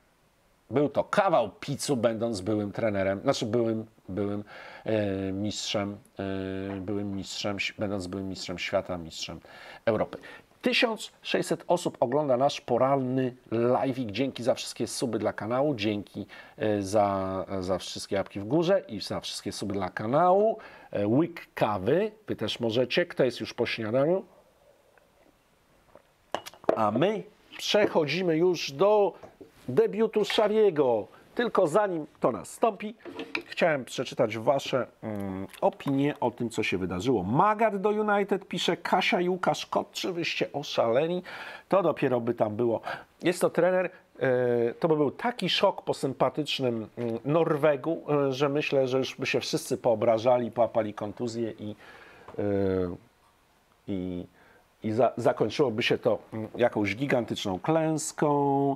był to kawał picu, będąc byłym trenerem, znaczy byłym, byłym e, mistrzem, e, byłym mistrzem, będąc byłym mistrzem świata, mistrzem Europy. 1600 osób ogląda nasz poranny live. Dzięki za wszystkie suby dla kanału, dzięki e, za, za wszystkie apki w górze i za wszystkie suby dla kanału. E, łyk kawy, wy też możecie. Kto jest już po śniadaniu? A my przechodzimy już do debiutu Szawiego. Tylko zanim to nastąpi, chciałem przeczytać Wasze mm, opinie o tym, co się wydarzyło. Magad do United pisze Kasia i Łukasz Kot, czy wyście oszaleni? To dopiero by tam było. Jest to trener, e, to by był taki szok po sympatycznym mm, Norwegu, e, że myślę, że już by się wszyscy poobrażali, połapali kontuzję i, e, i, i za, zakończyłoby się to mm, jakąś gigantyczną klęską.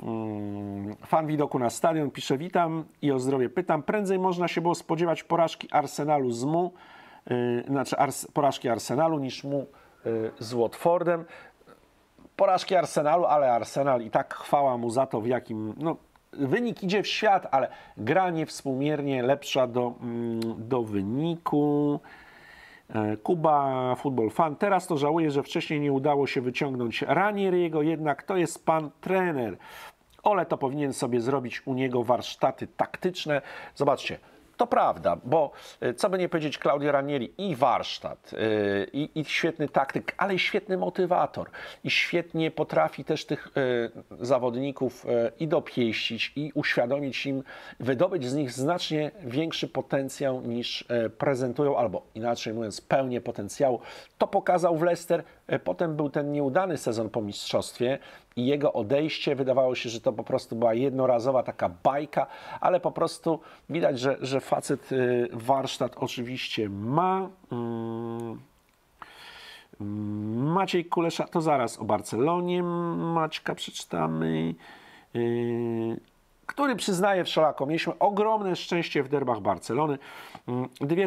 Mm, Fan widoku na stadion pisze: Witam i o zdrowie pytam. Prędzej można się było spodziewać porażki Arsenalu z mu, yy, znaczy ars, porażki Arsenalu niż mu yy, z Watfordem. Porażki Arsenalu, ale Arsenal i tak chwała mu za to, w jakim. No, wynik idzie w świat, ale gra niewspółmiernie lepsza do, mm, do wyniku. E, Kuba, futbol fan. Teraz to żałuję, że wcześniej nie udało się wyciągnąć Ranieriego, jednak to jest pan trener. Ole to powinien sobie zrobić u niego warsztaty taktyczne. Zobaczcie, to prawda, bo e, co by nie powiedzieć, Claudio Ranieri i warsztat, e, i, i świetny taktyk, ale i świetny motywator. I świetnie potrafi też tych e, zawodników i dopieścić, i uświadomić im, wydobyć z nich znacznie większy potencjał niż prezentują, albo inaczej mówiąc, pełnię potencjału. To pokazał w Leicester, potem był ten nieudany sezon po mistrzostwie, i jego odejście wydawało się, że to po prostu była jednorazowa taka bajka, ale po prostu widać, że, że facet y, warsztat oczywiście ma. Mm. Maciej Kulesza, to zaraz o Barcelonie Maćka przeczytamy. Który przyznaje wszelako. Mieliśmy ogromne szczęście w derbach Barcelony. Mm, dwie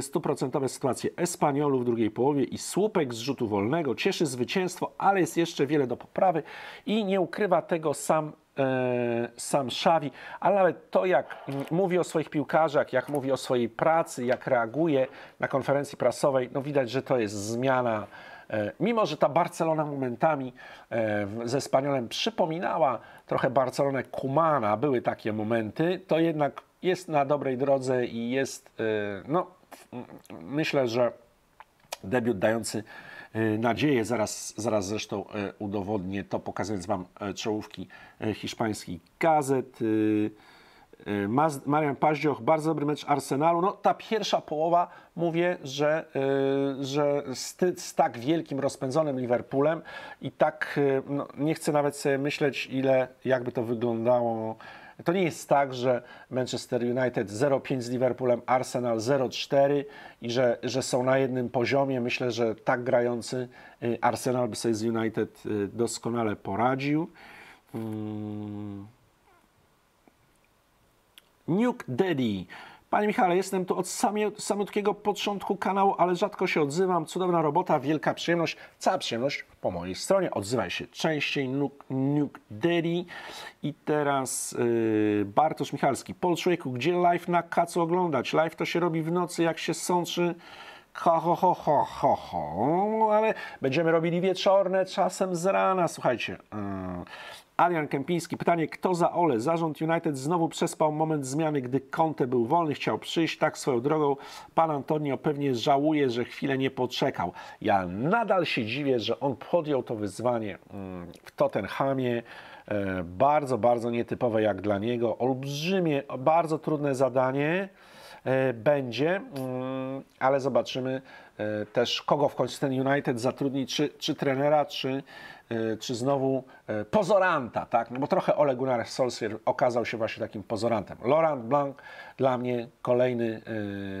stuprocentowe sytuacje Espaniolu w drugiej połowie i słupek z rzutu wolnego. Cieszy zwycięstwo, ale jest jeszcze wiele do poprawy i nie ukrywa tego sam e, sam Szawi, ale nawet to, jak mówi o swoich piłkarzach, jak mówi o swojej pracy, jak reaguje na konferencji prasowej, no widać, że to jest zmiana mimo, że ta Barcelona momentami e, ze Spaniolem przypominała trochę Barcelonę Kumana, były takie momenty, to jednak jest na dobrej drodze i jest, e, no, myślę, że debiut dający nadzieję, zaraz, zaraz zresztą udowodnię to, pokazując Wam czołówki hiszpańskich gazet. Y, Marian Paździoch, bardzo dobry mecz Arsenalu. No, ta pierwsza połowa, mówię, że, yy, że z, z, tak wielkim, rozpędzonym Liverpoolem i tak, yy, no, nie chcę nawet sobie myśleć, ile, jakby to wyglądało. To nie jest tak, że Manchester United 0-5 z Liverpoolem, Arsenal 0-4 i że, że są na jednym poziomie. Myślę, że tak grający y, Arsenal by sobie z United y, doskonale poradził. Yy. Nuke Daddy. Panie Michale, jestem tu od samotnego początku kanału, ale rzadko się odzywam. Cudowna robota, wielka przyjemność. Cała przyjemność po mojej stronie. Odzywaj się częściej. Nuke, Nuke Daddy. I teraz yy, Bartosz Michalski. Pol człowieku, gdzie live na kacu oglądać? Live to się robi w nocy, jak się sączy. Ho, ho, ho, ho, ho, ho. Ale będziemy robili wieczorne, czasem z rana. Słuchajcie. Yy. Adrian Kępiński, pytanie, kto za Ole? Zarząd United znowu przespał moment zmiany, gdy Conte był wolny, chciał przyjść, tak swoją drogą. Pan Antonio pewnie żałuje, że chwilę nie poczekał. Ja nadal się dziwię, że on podjął to wyzwanie mm, w Tottenhamie. E, bardzo, bardzo nietypowe jak dla niego. Olbrzymie, bardzo trudne zadanie e, będzie, mm, ale zobaczymy e, też, kogo w końcu ten United zatrudni, czy, czy trenera, czy czy znowu pozoranta, tak? No bo trochę Ole Gunnar Solskjaer okazał się właśnie takim pozorantem. Laurent Blanc dla mnie kolejny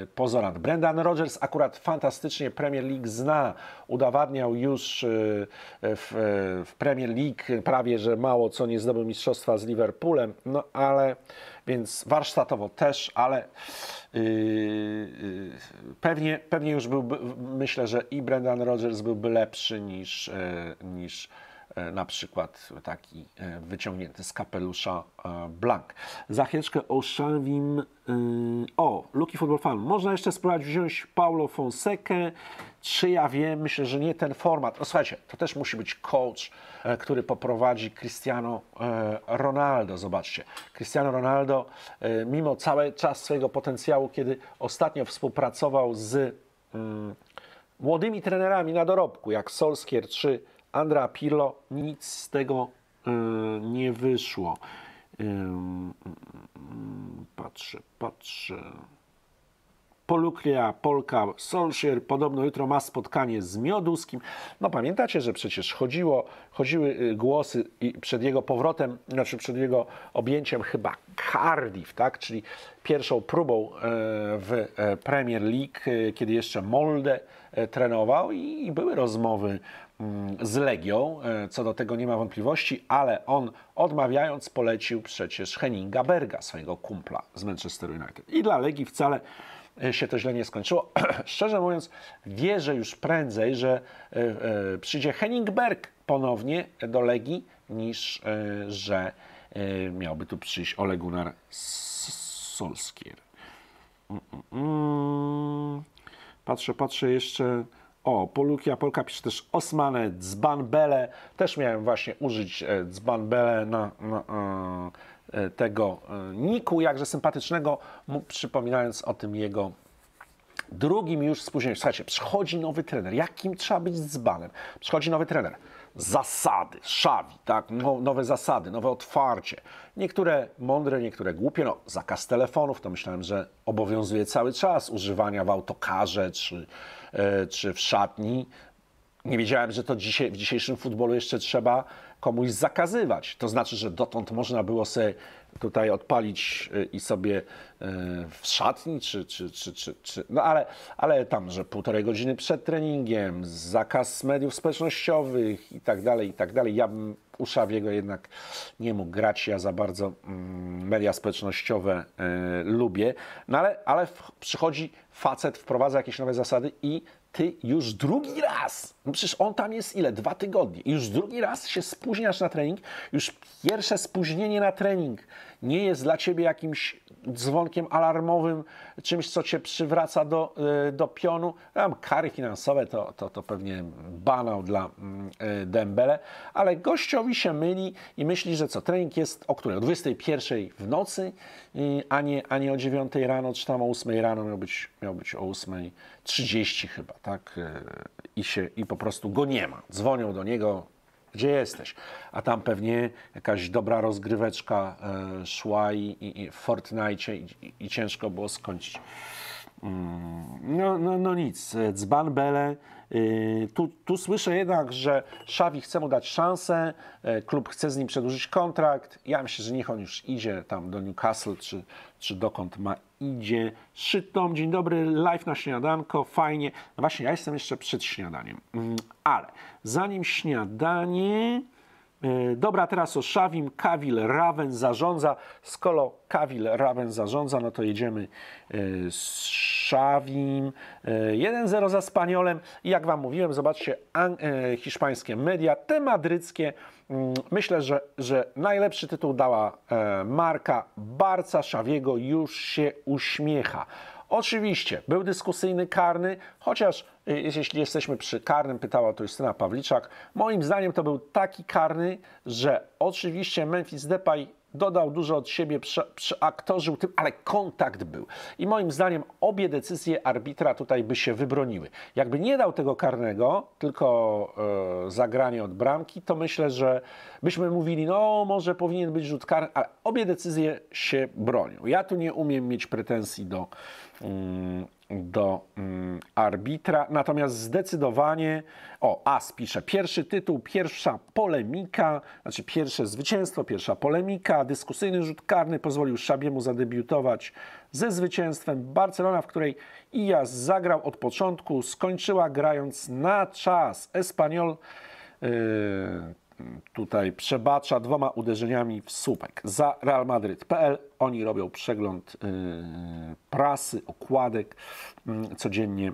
e, pozorant. Brendan Rodgers akurat fantastycznie Premier League zna, udowadniał już w, w Premier League prawie, że mało co nie zdobył mistrzostwa z Liverpoolem, no ale więc warsztatowo też, ale pewnie, pewnie już byłby, myślę, że i Brendan Rodgers byłby lepszy niż, niż E, na przykład taki e, wyciągnięty z kapelusza e, Blank. Za chwileczkę oszawim. O, Luki Football Fan. Można jeszcze spróbować wziąć Paulo Fonsekę. Czy ja wiem? Myślę, że nie ten format. O, słuchajcie, to też musi być coach, który poprowadzi Cristiano Ronaldo. Zobaczcie, Cristiano Ronaldo, mimo cały czas swojego potencjału, kiedy ostatnio współpracował z mm, młodymi trenerami na dorobku, jak Solskier czy Andrea Pirlo, nic z tego y, nie wyszło. Y, patrzę, patrzę. Poluklia, Polka, Solskjaer podobno jutro ma spotkanie z Mioduskim. No pamiętacie, że przecież chodziło, chodziły y, głosy przed jego powrotem, znaczy przed jego objęciem chyba Cardiff, tak? czyli pierwszą próbą e, w e, Premier League, e, kiedy jeszcze Molde trenował i były rozmowy z Legią, co do tego nie ma wątpliwości, ale on odmawiając polecił przecież Henninga Berga, swojego kumpla z Manchester United. I dla Legii wcale się to źle nie skończyło. Szczerze mówiąc, wierzę już prędzej, że e, e, przyjdzie Henningberg ponownie do Legii, niż e, że miałby tu przyjść Ole Gunnar Solskier. Mm, mm, mm. Patrzę, patrzę jeszcze. O, Polukia Polka pisze też Osmane, Dzbanbele. Też miałem właśnie użyć Dzbanbele na, na, na E, tego e, Niku, jakże sympatycznego, przypominając o tym jego drugim już spóźnieniu. Słuchajcie, przychodzi nowy trener. Jakim trzeba być dzbanem? Przychodzi nowy trener. Zasady, szawi, tak? No, nowe zasady, nowe otwarcie. Niektóre mądre, niektóre głupie. No, zakaz telefonów to myślałem, że obowiązuje cały czas używania w autokarze czy, e, czy w szatni. Nie wiedziałem, że to dzisiaj, w dzisiejszym futbolu jeszcze trzeba komuś zakazywać. To znaczy, że dotąd można było sobie tutaj odpalić y, i sobie y, w szatni, czy, czy, czy, czy, czy no ale, ale tam, że półtorej godziny przed treningiem, zakaz mediów społecznościowych i tak dalej, i tak dalej. Ja bym u Szawiego jednak nie mógł grać, ja za bardzo mm, media społecznościowe y, lubię, no ale, ale przychodzi facet, wprowadza jakieś nowe zasady i ty już drugi raz, no przecież on tam jest ile? Dwa tygodnie. Już drugi raz się spóźniasz na trening. Już pierwsze spóźnienie na trening nie jest dla ciebie jakimś dzwonkiem alarmowym, czymś, co cię przywraca do, e, do pionu. Kary finansowe to, to, to pewnie banał dla mm, e, Dembele, ale gościowi się myli i myśli, że co, trening jest o której? O 21 w nocy, a nie, a nie o 9 rano, czy tam o 8 rano, miał być, miał być o 8.30 chyba, tak? I, się, I po prostu go nie ma. Dzwonią do niego, gdzie jesteś? A tam pewnie jakaś dobra rozgryweczka e, szła i, i, i w Fortnite i, i, ciężko było skończyć. No, no, no nic, dzban Bele. Y, tu, tu słyszę jednak, że Szawi chce mu dać szansę, e, klub chce z nim przedłużyć kontrakt. Ja myślę, że niech on już idzie tam do Newcastle, czy, czy dokąd ma idzie. Szytom, dzień dobry, live na śniadanko, fajnie. No właśnie, ja jestem jeszcze przed śniadaniem, mm, ale zanim śniadanie... E, dobra, teraz o Szawim. Kawil Raven zarządza. Skoro Kawil Raven zarządza, no to jedziemy e, z Szawim. 1-0 e, za Spaniolem. Jak Wam mówiłem, zobaczcie, hiszpańskie media, te madryckie. Mm, myślę, że, że najlepszy tytuł dała marka Barca Szawiego. Już się uśmiecha. Oczywiście był dyskusyjny karny, chociaż y, jeśli jesteśmy przy karnym, pytała to Justyna Pawliczak, moim zdaniem to był taki karny, że oczywiście Memphis Depay dodał dużo od siebie, przeaktorzył tym, ale kontakt był. I moim zdaniem obie decyzje arbitra tutaj by się wybroniły. Jakby nie dał tego karnego, tylko e, zagranie od bramki, to myślę, że byśmy mówili, no może powinien być rzut karny, ale obie decyzje się bronią. Ja tu nie umiem mieć pretensji do do mm, arbitra. Natomiast zdecydowanie, o, As pisze, pierwszy tytuł, pierwsza polemika, znaczy pierwsze zwycięstwo, pierwsza polemika, dyskusyjny rzut karny pozwolił Szabiemu zadebiutować ze zwycięstwem. Barcelona, w której Ijas zagrał od początku, skończyła grając na czas. Espanyol yy, tutaj przebacza dwoma uderzeniami w słupek. Za Real Madrid.pl oni robią przegląd yy, prasy, okładek yy, codziennie. Yy,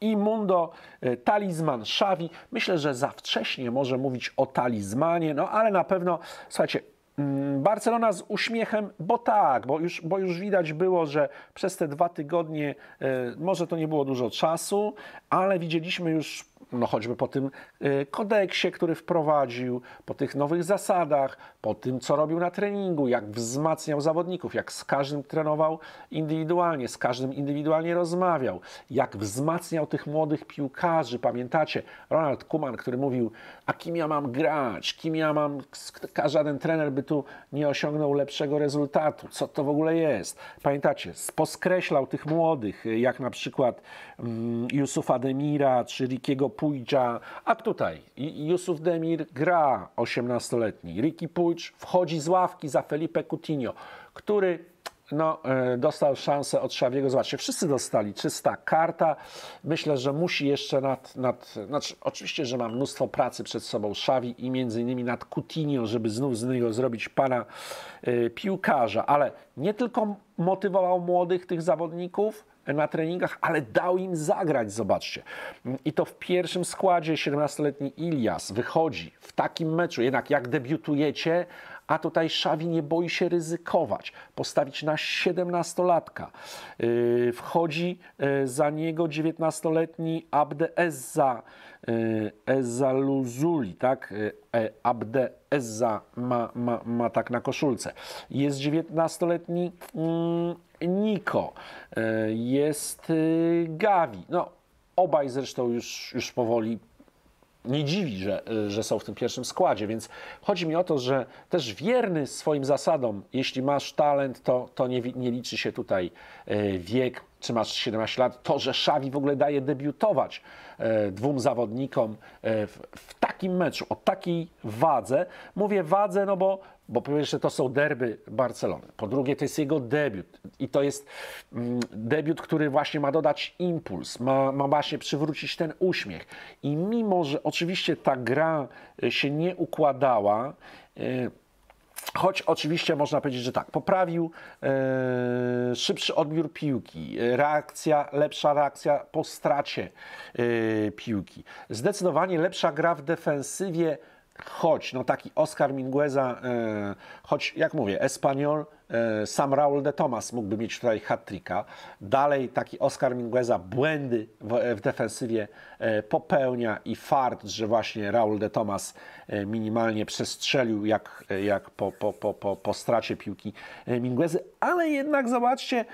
I Mundo, yy, talizman Xavi. Myślę, że za wcześnie może mówić o talizmanie, no ale na pewno, słuchajcie, mm, Barcelona z uśmiechem, bo tak, bo już, bo już widać było, że przez te dwa tygodnie, yy, może to nie było dużo czasu, ale widzieliśmy już no choćby po tym y, kodeksie, który wprowadził, po tych nowych zasadach, po tym, co robił na treningu, jak wzmacniał zawodników, jak z każdym trenował indywidualnie, z każdym indywidualnie rozmawiał, jak wzmacniał tych młodych piłkarzy. Pamiętacie, Ronald Kuman, który mówił, a kim ja mam grać, kim ja mam, żaden trener by tu nie osiągnął lepszego rezultatu, co to w ogóle jest. Pamiętacie, poskreślał tych młodych, jak na przykład um, Yusufa Demira czy Rikiego Pujcza, a tutaj Yusuf Demir gra 18-letni, Ricky Puig wchodzi z ławki za Felipe Coutinho, który no, e, dostał szansę od Szawiego. Zobaczcie, wszyscy dostali czysta karta. Myślę, że musi jeszcze nad, nad znaczy oczywiście, że ma mnóstwo pracy przed sobą Szawi i między innymi nad Coutinho, żeby znów z niego zrobić pana y, piłkarza, ale nie tylko motywował młodych tych zawodników, na treningach, ale dał im zagrać, zobaczcie. I to w pierwszym składzie 17-letni Ilias wychodzi w takim meczu, jednak jak debiutujecie, a tutaj Szawi nie boi się ryzykować, postawić na 17-latka. Yy, wchodzi yy, za niego 19-letni Abde Ezza, yy, Ezza Luzuli, tak? E, Abde Ezza ma, ma, ma tak na koszulce. Jest 19-letni mm, Niko, jest Gavi. No, obaj zresztą już, już powoli nie dziwi, że, że są w tym pierwszym składzie, więc chodzi mi o to, że też wierny swoim zasadom, jeśli masz talent, to, to nie, nie liczy się tutaj e, wiek, czy masz 17 lat, to, że Szawi w ogóle daje debiutować e, dwóm zawodnikom e, w, w takim meczu, o takiej wadze. Mówię wadze, no bo bo po pierwsze to są derby Barcelony, po drugie to jest jego debiut. I to jest mm, debiut, który właśnie ma dodać impuls, ma, ma właśnie przywrócić ten uśmiech. I mimo, że oczywiście ta gra e, się nie układała, e, Choć oczywiście można powiedzieć, że tak, poprawił e, szybszy odbiór piłki, reakcja, lepsza reakcja po stracie e, piłki. Zdecydowanie lepsza gra w defensywie, choć no taki Oscar Mingueza, e, choć jak mówię, Espanyol, e, sam Raul de Tomas mógłby mieć tutaj hat-tricka. Dalej taki Oscar Mingueza błędy w, w defensywie e, popełnia i fart, że właśnie Raul de Tomas minimalnie przestrzelił jak, jak po, po, po, po, po stracie piłki Minguezy, ale jednak zobaczcie,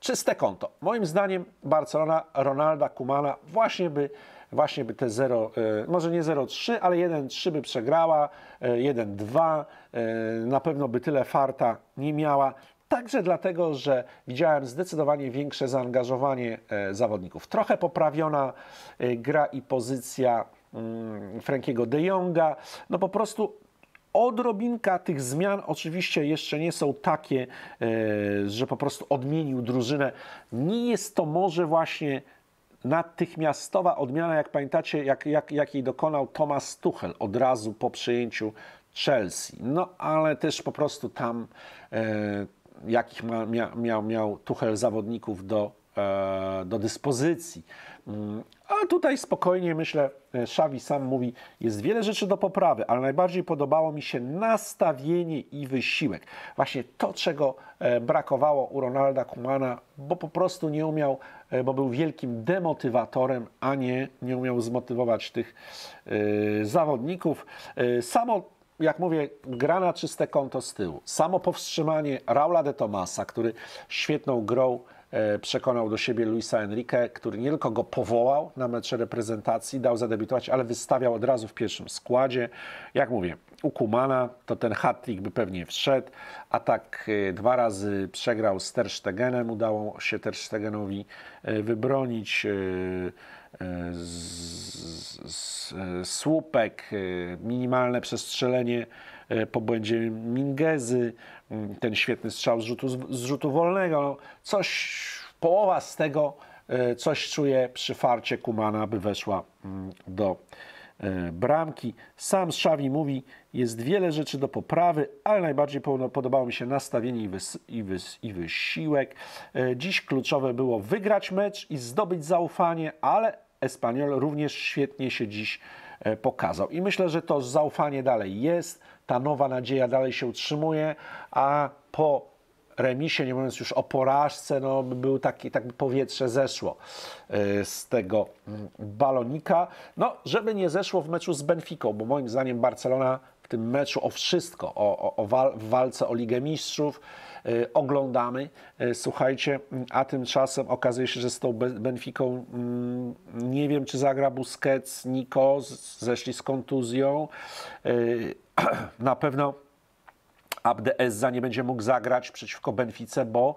czyste konto. Moim zdaniem Barcelona Ronalda Kumana właśnie by właśnie by te 0, e, może nie 0,3, ale 1,3 by przegrała, 1,2, e, e, na pewno by tyle farta nie miała. Także dlatego, że widziałem zdecydowanie większe zaangażowanie zawodników. Trochę poprawiona gra i pozycja mm, Frankiego de Jonga. No po prostu odrobinka tych zmian oczywiście jeszcze nie są takie, że po prostu odmienił drużynę. Nie jest to może właśnie natychmiastowa odmiana, jak pamiętacie, jak, jak, jakiej dokonał Thomas Tuchel od razu po przejęciu Chelsea. No ale też po prostu tam e, jakich ma, mia, miał, miał Tuchel zawodników do, e, do dyspozycji. Mm, a tutaj spokojnie myślę, Szawi e, sam mówi, jest wiele rzeczy do poprawy, ale najbardziej podobało mi się nastawienie i wysiłek. Właśnie to, czego e, brakowało u Ronalda Kumana, bo po prostu nie umiał, bo był wielkim demotywatorem, a nie, nie umiał zmotywować tych zawodników. Samo jak mówię, gra na czyste konto z tyłu. Samo powstrzymanie Raula de Tomasa, który świetną grą E, przekonał do siebie Luisa Enrique, który nie tylko go powołał na mecze reprezentacji, dał zadebiutować, ale wystawiał od razu w pierwszym składzie. Jak mówię, u Kumana to ten hat-trick by pewnie wszedł, a tak e, dwa razy przegrał z Ter Stegenem, udało się Ter Stegenowi e, wybronić słupek, minimalne przestrzelenie po błędzie Mingezy, ten świetny strzał z rzutu, z rzutu wolnego. Coś, połowa z tego, e, coś czuję przy farcie Kumana, by weszła mm, do e, bramki. Sam Szawi mówi, jest wiele rzeczy do poprawy, ale najbardziej podobało mi się nastawienie i, wys i, wys i wysiłek. E, dziś kluczowe było wygrać mecz i zdobyć zaufanie, ale Espanyol również świetnie się dziś pokazał. I myślę, że to zaufanie dalej jest ta nowa nadzieja dalej się utrzymuje, a po remisie, nie mówiąc już o porażce, no by był taki, tak powietrze zeszło y, z tego mm, balonika. No, żeby nie zeszło w meczu z Benficą, bo moim zdaniem Barcelona w tym meczu o wszystko, o, o, o wal, w walce o Ligę Mistrzów y, oglądamy. Y, słuchajcie, a tymczasem okazuje się, że z tą Benficą mm, nie wiem, czy zagra Busquets, Nico, zeszli z kontuzją. Na pewno Abde Ezza nie będzie mógł zagrać przeciwko Benfice, bo,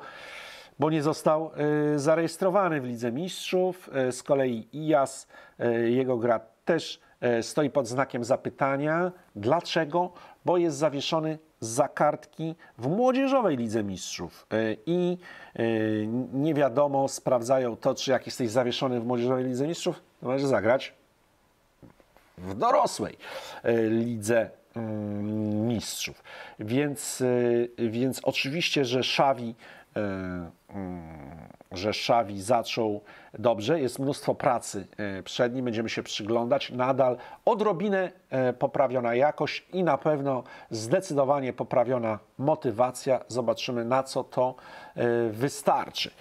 bo nie został y, zarejestrowany w Lidze Mistrzów. Y, z kolei Ijas, y, jego gra też stoi pod znakiem zapytania. Dlaczego? Bo jest zawieszony za kartki w młodzieżowej Lidze Mistrzów i nie wiadomo, sprawdzają to, czy jak jesteś zawieszony w młodzieżowej Lidze Mistrzów, to możesz zagrać w dorosłej Lidze mistrzów. Więc, y, więc oczywiście, że Szawi y, mm, że Szawi zaczął dobrze, jest mnóstwo pracy y, przed nim, będziemy się przyglądać. Nadal odrobinę poprawiona jakość i na pewno zdecydowanie poprawiona motywacja. Zobaczymy, na co to wystarczy.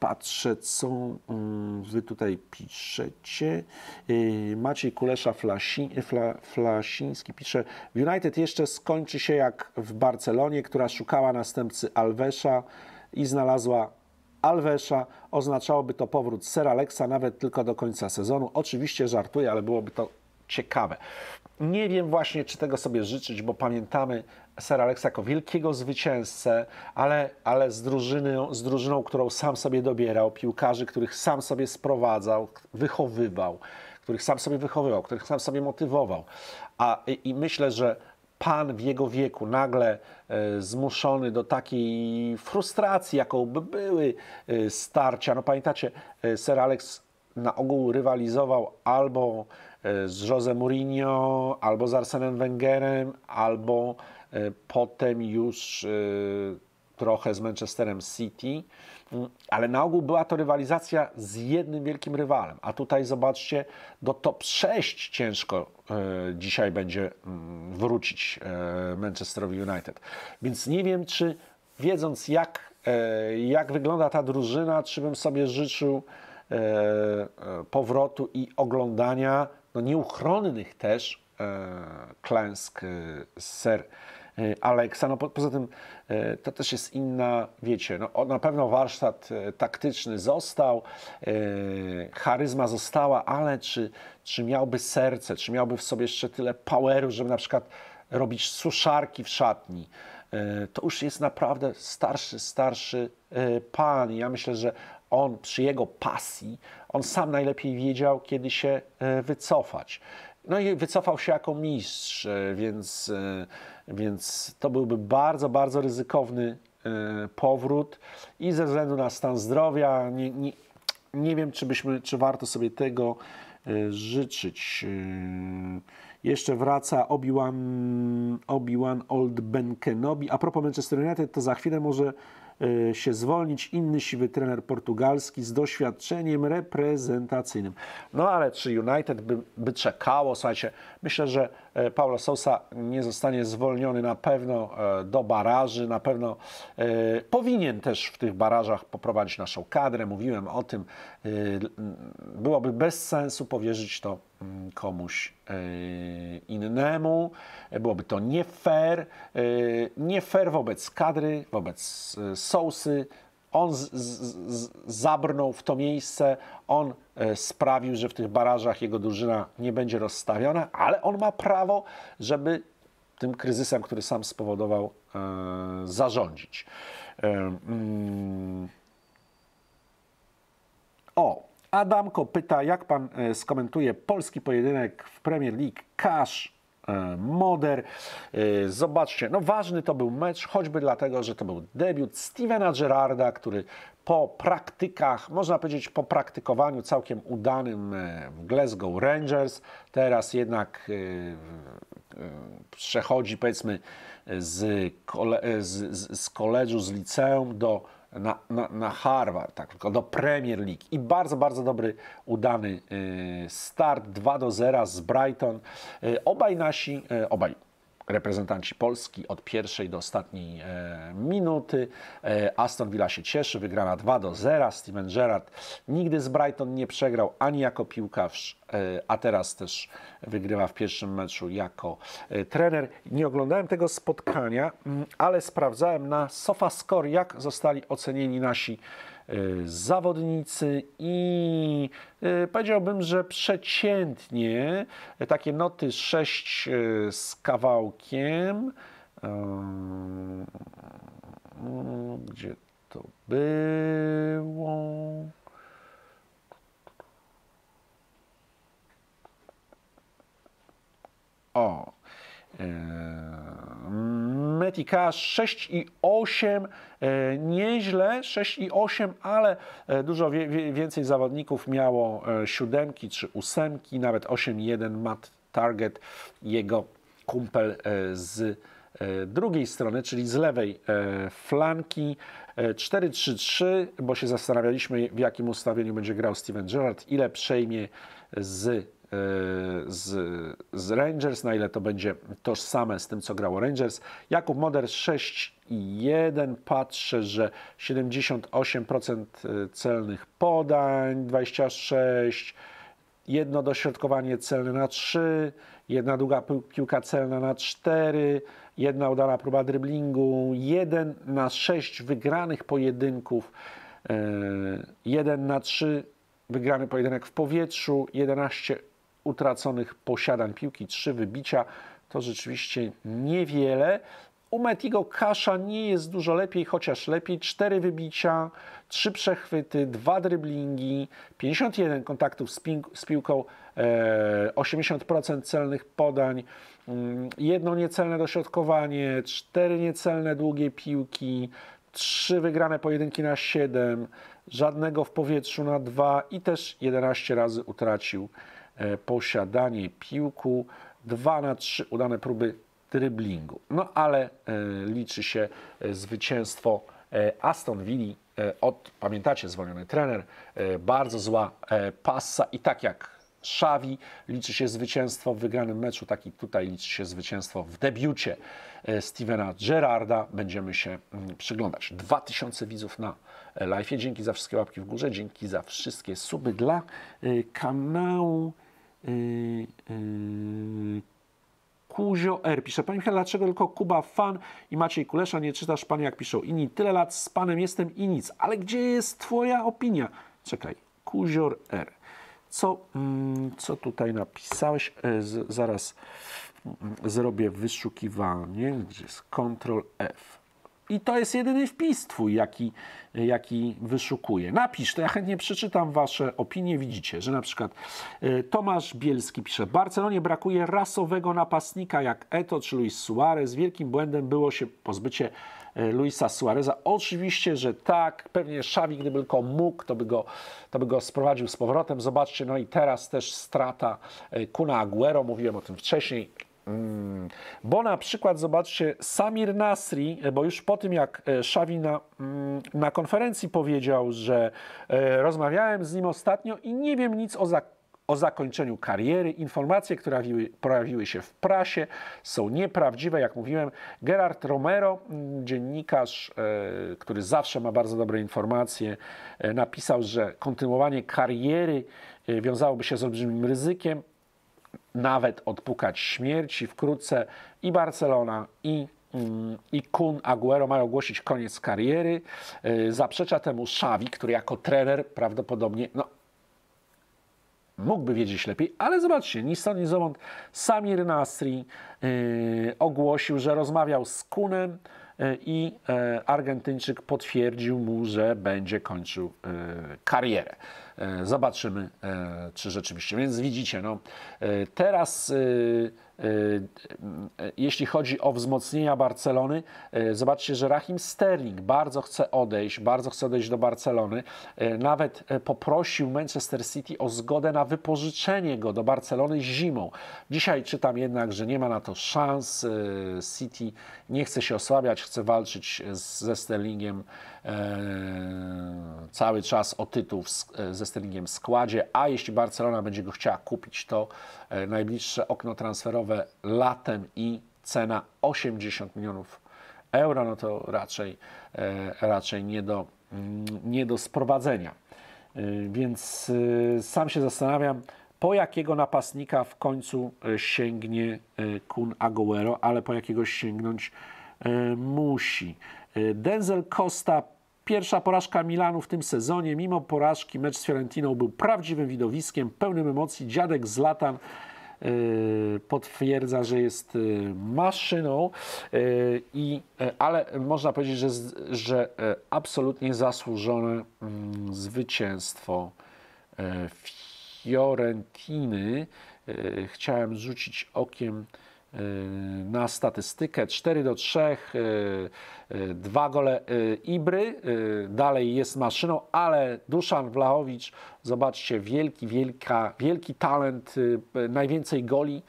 Patrzę, co mm, wy tutaj piszecie. Y, Maciej Kulesza Flasi, Fla, Flasiński pisze w United jeszcze skończy się jak w Barcelonie, która szukała następcy Alvesa i znalazła Alvesa. Oznaczałoby to powrót Sir Alexa nawet tylko do końca sezonu. Oczywiście żartuję, ale byłoby to ciekawe. Nie wiem właśnie, czy tego sobie życzyć, bo pamiętamy Sir Alexa jako wielkiego zwycięzcę, ale, ale z, drużyną, z drużyną, którą sam sobie dobierał, piłkarzy, których sam sobie sprowadzał, wychowywał, których sam sobie wychowywał, których sam sobie motywował. A, i, i myślę, że pan w jego wieku nagle e, zmuszony do takiej frustracji, jaką by były e, starcia. No pamiętacie, e, Sir Alex na ogół rywalizował albo z Jose Mourinho, albo z Arsenem Wengerem, albo e, potem już e, trochę z Manchesterem City, mm, ale na ogół była to rywalizacja z jednym wielkim rywalem. A tutaj zobaczcie, do top 6 ciężko dzisiaj będzie mm, wrócić Manchesterowi United. Więc nie wiem, czy wiedząc jak, jak wygląda ta drużyna, czy bym sobie życzył E, e, powrotu i oglądania no, nieuchronnych też e, klęsk ser Aleksa. No, po, poza tym to też jest inna, wiecie, no, na pewno warsztat taktyczny został, charyzma została, ale czy, czy miałby serce, czy miałby w sobie jeszcze tyle poweru, żeby na przykład robić suszarki w szatni, to już jest naprawdę starszy, starszy pan. Ja myślę, że on przy jego pasji, on sam najlepiej wiedział, kiedy się e, wycofać. No i wycofał się jako mistrz, e, więc, e, więc to byłby bardzo, bardzo ryzykowny powrót i ze względu na stan zdrowia nie, nie, nie wiem, czy, byśmy, czy warto sobie tego życzyć. Jeszcze wraca Obi-Wan Obi Old Ben Kenobi. A propos Manchester United, to za chwilę może się zwolnić inny siwy trener portugalski z doświadczeniem reprezentacyjnym. No ale czy United by, by czekało? Słuchajcie, myślę, że e, Paulo Sousa nie zostanie zwolniony na pewno e, do baraży, na pewno powinien też w tych barażach poprowadzić naszą kadrę. Mówiłem o tym. Byłoby bez sensu powierzyć to mm, komuś innemu. Byłoby to nie fair. Nie fair wobec kadry, wobec Sousy, on z, z, zabrnął w to miejsce, on e, sprawił, że w tych barażach jego drużyna nie będzie rozstawiona, ale on ma prawo, żeby tym kryzysem, który sam spowodował, e, zarządzić. E, mm. O, Adamko pyta, jak pan e, skomentuje polski pojedynek w Premier League Cash Moder. E, zobaczcie, no ważny to był mecz, choćby dlatego, że to był debiut Stevena Gerrarda, który po praktykach, można powiedzieć po praktykowaniu całkiem udanym e, w Glasgow Rangers, teraz jednak przechodzi powiedzmy z, kole, z, z koledżu, z liceum do na, na, na Harvard, tak, tylko do Premier League. I bardzo, bardzo dobry, udany y, start 2 do 0 z Brighton. Y, obaj nasi, y, obaj reprezentanci Polski od pierwszej do ostatniej minuty. Aston Villa się cieszy, wygrana 2 do 0. Steven Gerrard nigdy z Brighton nie przegrał ani jako piłkarz, a teraz też wygrywa w pierwszym meczu jako trener. Nie oglądałem tego spotkania, mm, ale sprawdzałem na SofaScore, jak zostali ocenieni nasi zawodnicy i powiedziałbym, że przeciętnie takie noty 6 z kawałkiem. Gdzie to było? O. Metika 6 i 8, nieźle, 6 i 8, ale dużo wie, więcej zawodników miało siódemki czy ósemki, nawet 8-1 Matt Target, jego kumpel z drugiej strony, czyli z lewej flanki. 4-3-3, bo się zastanawialiśmy, w jakim ustawieniu będzie grał Steven Gerrard, ile przejmie z z, z Rangers, na ile to będzie tożsame z tym, co grało Rangers. Jakub Moder 6 i 1. Patrzę, że 78% celnych podań, 26, jedno dośrodkowanie celne na 3, jedna długa piłka celna na 4, jedna udana próba dryblingu, 1 na 6 wygranych pojedynków, 1 na 3 wygrany pojedynek w powietrzu, 11 utraconych posiadań piłki, 3 wybicia, to rzeczywiście niewiele. U Metigo Kasza nie jest dużo lepiej, chociaż lepiej. 4 wybicia, 3 przechwyty, 2 dryblingi, 51 kontaktów z, z piłką, e, 80% celnych podań, mm, jedno niecelne dośrodkowanie, 4 niecelne długie piłki, 3 wygrane pojedynki na 7, żadnego w powietrzu na 2 i też 11 razy utracił posiadanie piłku, 2 na 3 udane próby dryblingu. No ale liczy się zwycięstwo Aston Villa od, pamiętacie, zwolniony trener, bardzo zła passa i tak jak Szawi liczy się zwycięstwo w wygranym meczu, tak i tutaj liczy się zwycięstwo w debiucie Stevena Gerarda. Będziemy się przyglądać. 2000 widzów na live. Dzięki za wszystkie łapki w górze, dzięki za wszystkie suby dla kanału. Yy, yy, Kuzio R. pisze, Panie Michale, dlaczego tylko Kuba fan i Maciej Kulesza nie czytasz Pan jak piszą inni? Tyle lat z Panem jestem i nic, ale gdzie jest Twoja opinia? Czekaj, Kuzior R. Co, mm, co tutaj napisałeś? E, z, zaraz mm, zrobię wyszukiwanie, gdzie jest Ctrl F. I to jest jedyny wpis Twój, jaki, jaki wyszukuję. Napisz, to ja chętnie przeczytam Wasze opinie. Widzicie, że na przykład e, Tomasz Bielski pisze, Barcelonie brakuje rasowego napastnika jak Eto czy Luis Suarez. Wielkim błędem było się pozbycie e, Luisa Suareza. Oczywiście, że tak, pewnie Xavi, gdyby tylko mógł, to by, go, to by go sprowadził z powrotem. Zobaczcie, no i teraz też strata e, Kuna Aguero, mówiłem o tym wcześniej, Mm. Bo na przykład zobaczcie, Samir Nasri, bo już po tym jak Szawi na, mm, na konferencji powiedział, że e, rozmawiałem z nim ostatnio i nie wiem nic o, o zakończeniu kariery. Informacje, które pojawiły się w prasie, są nieprawdziwe. Jak mówiłem, Gerard Romero, mm, dziennikarz, e, który zawsze ma bardzo dobre informacje, e, napisał, że kontynuowanie kariery wiązałoby się z olbrzymim ryzykiem nawet odpukać śmierci. Wkrótce i Barcelona, i, mm, i Kun Aguero mają ogłosić koniec kariery. Y, zaprzecza temu Xavi, który jako trener prawdopodobnie no, mógłby wiedzieć lepiej, ale zobaczcie, ni stąd, ni zowąd Samir Nasri yy, ogłosił, że rozmawiał z Kunem, i e, Argentyńczyk potwierdził mu, że będzie kończył karierę. E, zobaczymy, czy rzeczywiście. Więc widzicie, no, teraz jeśli chodzi o wzmocnienia Barcelony, zobaczcie, że Rahim Sterling bardzo chce odejść, bardzo chce odejść do Barcelony. Nawet poprosił Manchester City o zgodę na wypożyczenie go do Barcelony zimą. Dzisiaj czytam jednak, że nie ma na to szans. City nie chce się osłabiać, chce walczyć ze Sterlingiem e, cały czas o tytuł e, ze Sterlingiem w składzie, a jeśli Barcelona będzie go chciała kupić, to e, najbliższe okno transferowe latem i cena 80 milionów euro, no to raczej, raczej nie, do, mm, nie do sprowadzenia. Więc sam się zastanawiam, po jakiego napastnika w końcu sięgnie Kun Aguero, ale po jakiegoś sięgnąć musi. Denzel Costa Pierwsza porażka Milanu w tym sezonie. Mimo porażki mecz z Fiorentiną był prawdziwym widowiskiem, pełnym emocji. Dziadek Zlatan yy, potwierdza, że jest yy, maszyną, i, ale można powiedzieć, że, że absolutnie zasłużone mm, zwycięstwo Fiorentiny. Chciałem rzucić okiem Y, na statystykę 4 do 3, y, y, dwa gole Ibry, dalej jest maszyną, ale Duszan Wlachowicz, zobaczcie, wielki, wielka, wielki talent, najwięcej goli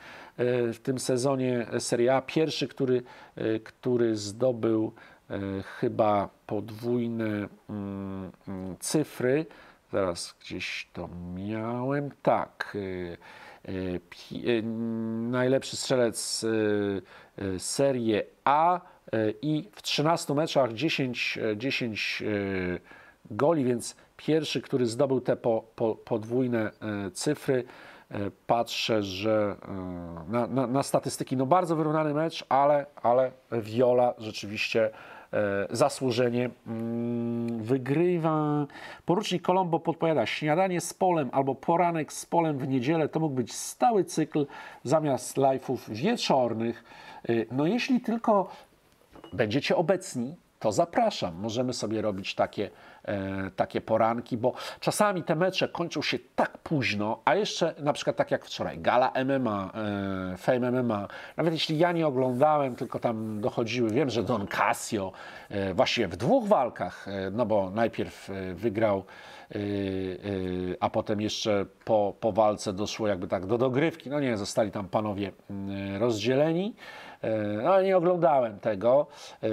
w tym sezonie Serie A, pierwszy, który, który zdobył chyba podwójne mm, mm, cyfry, zaraz gdzieś to miałem, tak, E, e, najlepszy strzelec e, Serie A i w 13 meczach 10, 10 goli, więc pierwszy, który zdobył te po, po, podwójne cyfry. Patrzę, że na, na, na, statystyki, no bardzo wyrównany mecz, ale, ale Viola rzeczywiście zasłużenie mm, wygrywa. Porucznik Colombo podpowiada śniadanie z polem albo poranek z polem w niedzielę. To mógł być stały cykl zamiast live'ów wieczornych. E, no jeśli tylko będziecie obecni, to zapraszam. Możemy sobie robić takie, e, takie poranki, bo czasami te mecze kończą się tak późno, a jeszcze na przykład tak jak wczoraj, gala MMA, e, Fame MMA, nawet jeśli ja nie oglądałem, tylko tam dochodziły, wiem, że Don Casio e, właściwie w dwóch walkach, e, no bo najpierw e, wygrał e, a potem jeszcze po, po walce doszło jakby tak do dogrywki. No nie, zostali tam panowie mm, rozdzieleni. E, no, ale nie oglądałem tego, e,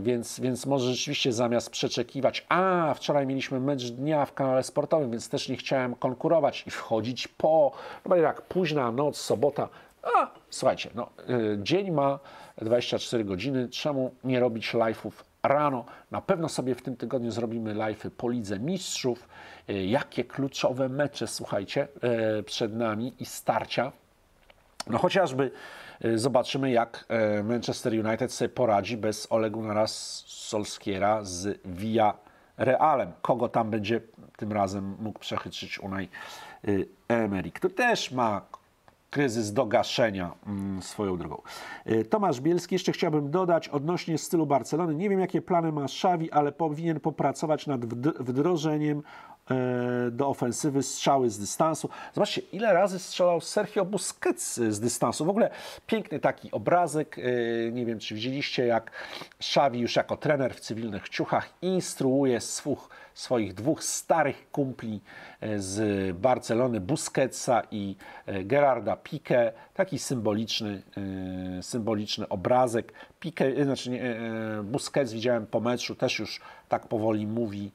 więc, więc może rzeczywiście zamiast przeczekiwać, a wczoraj mieliśmy mecz dnia w kanale sportowym, więc też nie chciałem konkurować i wchodzić po, no jak późna noc, sobota, a słuchajcie, no, e, dzień ma 24 godziny, czemu nie robić live'ów rano. Na pewno sobie w tym tygodniu zrobimy live'y po Lidze Mistrzów. Jakie kluczowe mecze, słuchajcie, przed nami i starcia. No chociażby zobaczymy, jak e, Manchester United sobie poradzi bez Olegu naraz Solskiera z Via Realem. Kogo tam będzie tym razem mógł przechytrzyć Unai y, Emery, który też ma kryzys do gaszenia mm, swoją drogą. Tomasz Bielski, jeszcze chciałbym dodać odnośnie stylu Barcelony. Nie wiem, jakie plany ma Xavi, ale powinien popracować nad wdrożeniem E, do ofensywy, strzały z dystansu. Zobaczcie, ile razy strzelał Sergio Busquets z dystansu. W ogóle piękny taki obrazek. E, nie wiem, czy widzieliście, jak Xavi już jako trener w cywilnych ciuchach instruuje swój swoich dwóch starych kumpli e, z Barcelony, Busquetsa i Gerarda Pique. Taki symboliczny, symboliczny obrazek. Pique, znaczy nie, Busquets widziałem po meczu, też już tak powoli mówi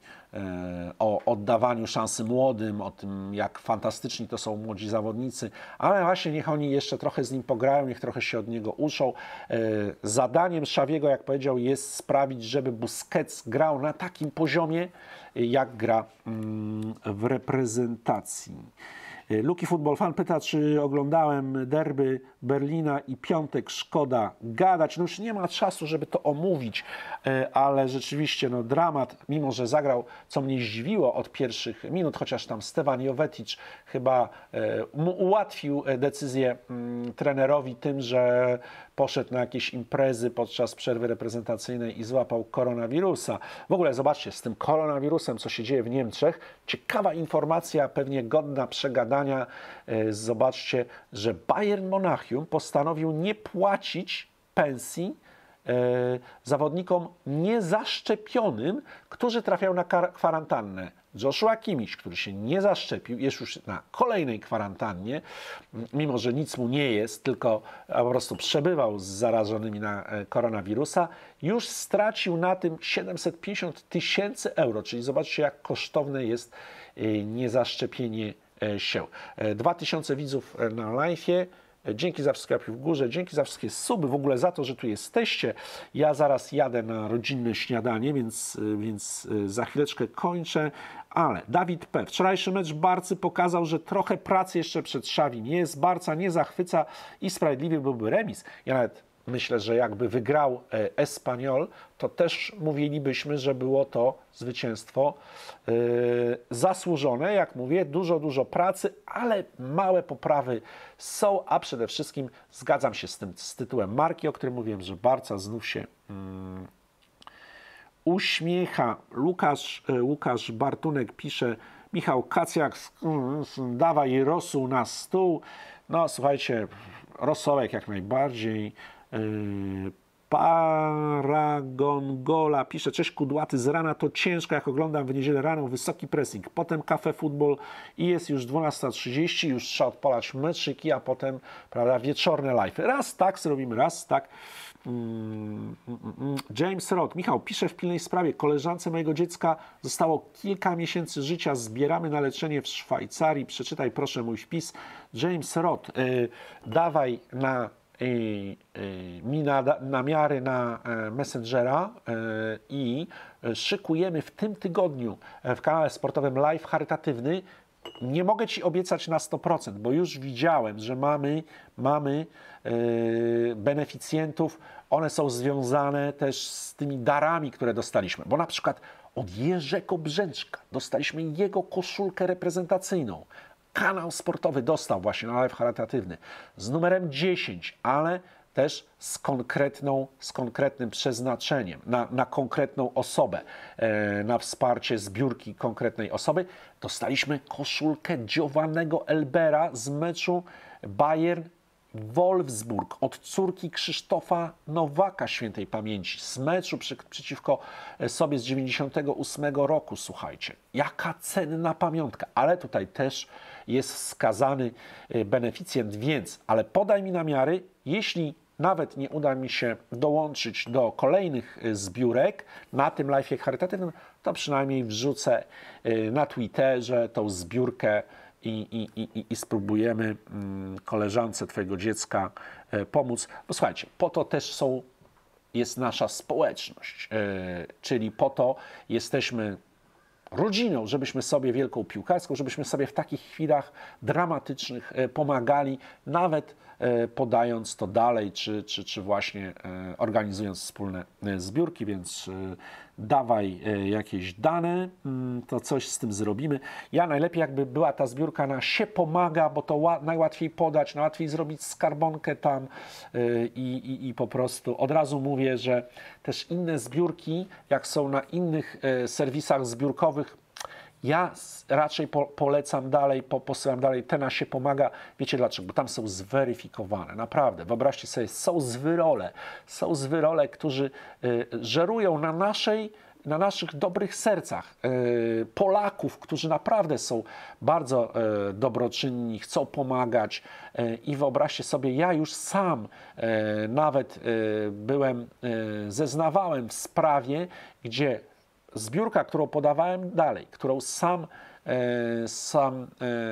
o oddawaniu szansy młodym, o tym, jak fantastyczni to są młodzi zawodnicy, ale właśnie niech oni jeszcze trochę z nim pograją, niech trochę się od niego uczą. E, zadaniem Szawiego, jak powiedział, jest sprawić, żeby Busquets grał na takim poziomie, jak gra mm, w reprezentacji. E, Luki Football Fan pyta, czy oglądałem derby Berlina i piątek szkoda gadać. No już nie ma czasu, żeby to omówić, e, ale rzeczywiście no, dramat, mimo że zagrał, co mnie zdziwiło od pierwszych minut, chociaż tam Stevan Jovetic chyba e, mu ułatwił decyzję mm, trenerowi tym, że poszedł na jakieś imprezy podczas przerwy reprezentacyjnej i złapał koronawirusa. W ogóle zobaczcie, z tym koronawirusem, co się dzieje w Niemczech, ciekawa informacja, pewnie godna przegadania. E, zobaczcie, że Bayern Monachium postanowił nie płacić pensji zawodnikom niezaszczepionym, którzy trafiają na kwarantannę. Joshua Kimmich, który się nie zaszczepił, jest już na kolejnej kwarantannie, mimo że nic mu nie jest, tylko po prostu przebywał z zarażonymi na e, koronawirusa, już stracił na tym 750 tysięcy euro, czyli zobaczcie, jak kosztowne jest e, niezaszczepienie e, się. 2000 widzów na live'ie, Dzięki za wszystkie łapki w górze, dzięki za wszystkie suby, w ogóle za to, że tu jesteście. Ja zaraz jadę na rodzinne śniadanie, więc, więc za chwileczkę kończę. Ale Dawid P. Wczorajszy mecz Barcy pokazał, że trochę pracy jeszcze przed Szawin jest. Barca nie zachwyca i sprawiedliwy byłby remis. Ja nawet myślę, że jakby wygrał e, Espanyol, to też mówilibyśmy, że było to zwycięstwo yy, zasłużone. Jak mówię, dużo, dużo pracy, ale małe poprawy są, a przede wszystkim zgadzam się z tym z tytułem marki, o którym mówiłem, że Barca znów się yy, uśmiecha. Łukasz, yy, Łukasz Bartunek pisze, Michał Kacjak, dawaj rosół na stół. No słuchajcie, rosołek jak najbardziej. Yy, Paragongola pisze, cześć kudłaty, z rana to ciężko, jak oglądam w niedzielę rano, wysoki pressing, potem kafe, futbol i jest już 12.30, już trzeba odpalać meczyki, a potem, prawda, wieczorne live. Raz tak zrobimy, raz tak. Mm, mm, mm. James Roth, Michał, pisze w pilnej sprawie, koleżance mojego dziecka zostało kilka miesięcy życia, zbieramy na leczenie w Szwajcarii, przeczytaj proszę mój wpis. James Roth, yy, dawaj na mi na, namiary na e, Messengera e, i szykujemy w tym tygodniu w kanale sportowym live charytatywny. Nie mogę Ci obiecać na 100%, bo już widziałem, że mamy, mamy e, beneficjentów. One są związane też z tymi darami, które dostaliśmy. Bo na przykład od Jerzego Brzęczka dostaliśmy jego koszulkę reprezentacyjną, kanał sportowy dostał właśnie na live charytatywny z numerem 10, ale też z, konkretną, z konkretnym przeznaczeniem na, na konkretną osobę, e, na wsparcie zbiórki konkretnej osoby. Dostaliśmy koszulkę Giovannego Elbera z meczu Bayern Wolfsburg od córki Krzysztofa Nowaka świętej pamięci z meczu przy, przeciwko sobie z 98 roku. Słuchajcie, jaka cenna pamiątka, ale tutaj też jest wskazany y, beneficjent, więc, ale podaj mi namiary, jeśli nawet nie uda mi się dołączyć do kolejnych y, zbiórek na tym live charytatywnym, to przynajmniej wrzucę y, na Twitterze tą zbiórkę i, i, i, i spróbujemy mm, koleżance Twojego dziecka pomóc. Bo słuchajcie, po to też są, jest nasza społeczność, czyli po to jesteśmy rodziną, żebyśmy sobie wielką piłkarską, żebyśmy sobie w takich chwilach dramatycznych e, pomagali, nawet podając to dalej, czy, czy, czy właśnie e, organizując wspólne zbiórki, więc dawaj jakieś dane, mm, to coś z tym zrobimy. Ja najlepiej jakby była ta zbiórka na się pomaga, bo to najłatwiej podać, najłatwiej zrobić skarbonkę tam i, i, i po prostu od razu mówię, że też inne zbiórki, jak są na innych serwisach zbiórkowych, ja raczej po, polecam dalej, po, posyłam dalej, ten się pomaga. Wiecie dlaczego? Bo tam są zweryfikowane, naprawdę. Wyobraźcie sobie, są zwyrole, są zwyrole, którzy y, żerują na naszej na naszych dobrych sercach y, Polaków, którzy naprawdę są bardzo y, dobroczynni, chcą pomagać. Y, I wyobraźcie sobie, ja już sam nawet byłem, zeznawałem w sprawie, gdzie zbiórka, którą podawałem dalej, którą sam, e, sam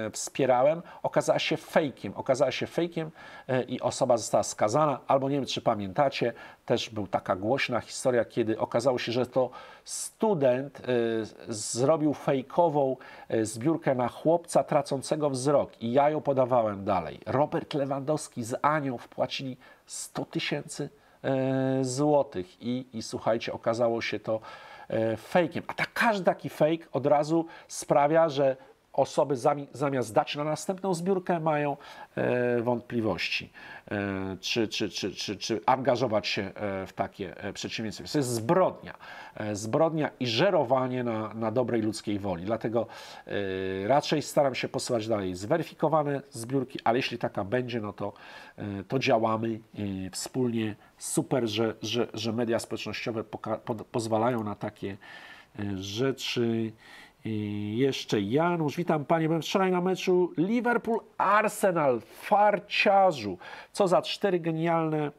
e, wspierałem, okazała się fejkiem. Okazała się fejkiem e, i osoba została skazana, albo nie wiem, czy pamiętacie, też była taka głośna historia, kiedy okazało się, że to student zrobił fejkową zbiórkę na chłopca tracącego wzrok i ja ją podawałem dalej. Robert Lewandowski z Anią wpłacili 100 tysięcy złotych i, i słuchajcie, okazało się to fejkiem. A tak każdy taki fake od razu sprawia, że osoby zamiast dać na następną zbiórkę mają e, wątpliwości, e, czy, czy, czy, czy, czy angażować się w takie przedsięwzięcia. To jest zbrodnia. Zbrodnia i żerowanie na, na dobrej ludzkiej woli. Dlatego raczej staram się posyłać dalej zweryfikowane zbiórki, ale jeśli taka będzie, no to, to działamy wspólnie super, że, że, że media społecznościowe pozwalają na takie e, rzeczy. I jeszcze Janusz, witam Panie, byłem wczoraj na meczu Liverpool-Arsenal, farciarzu. Co za cztery genialne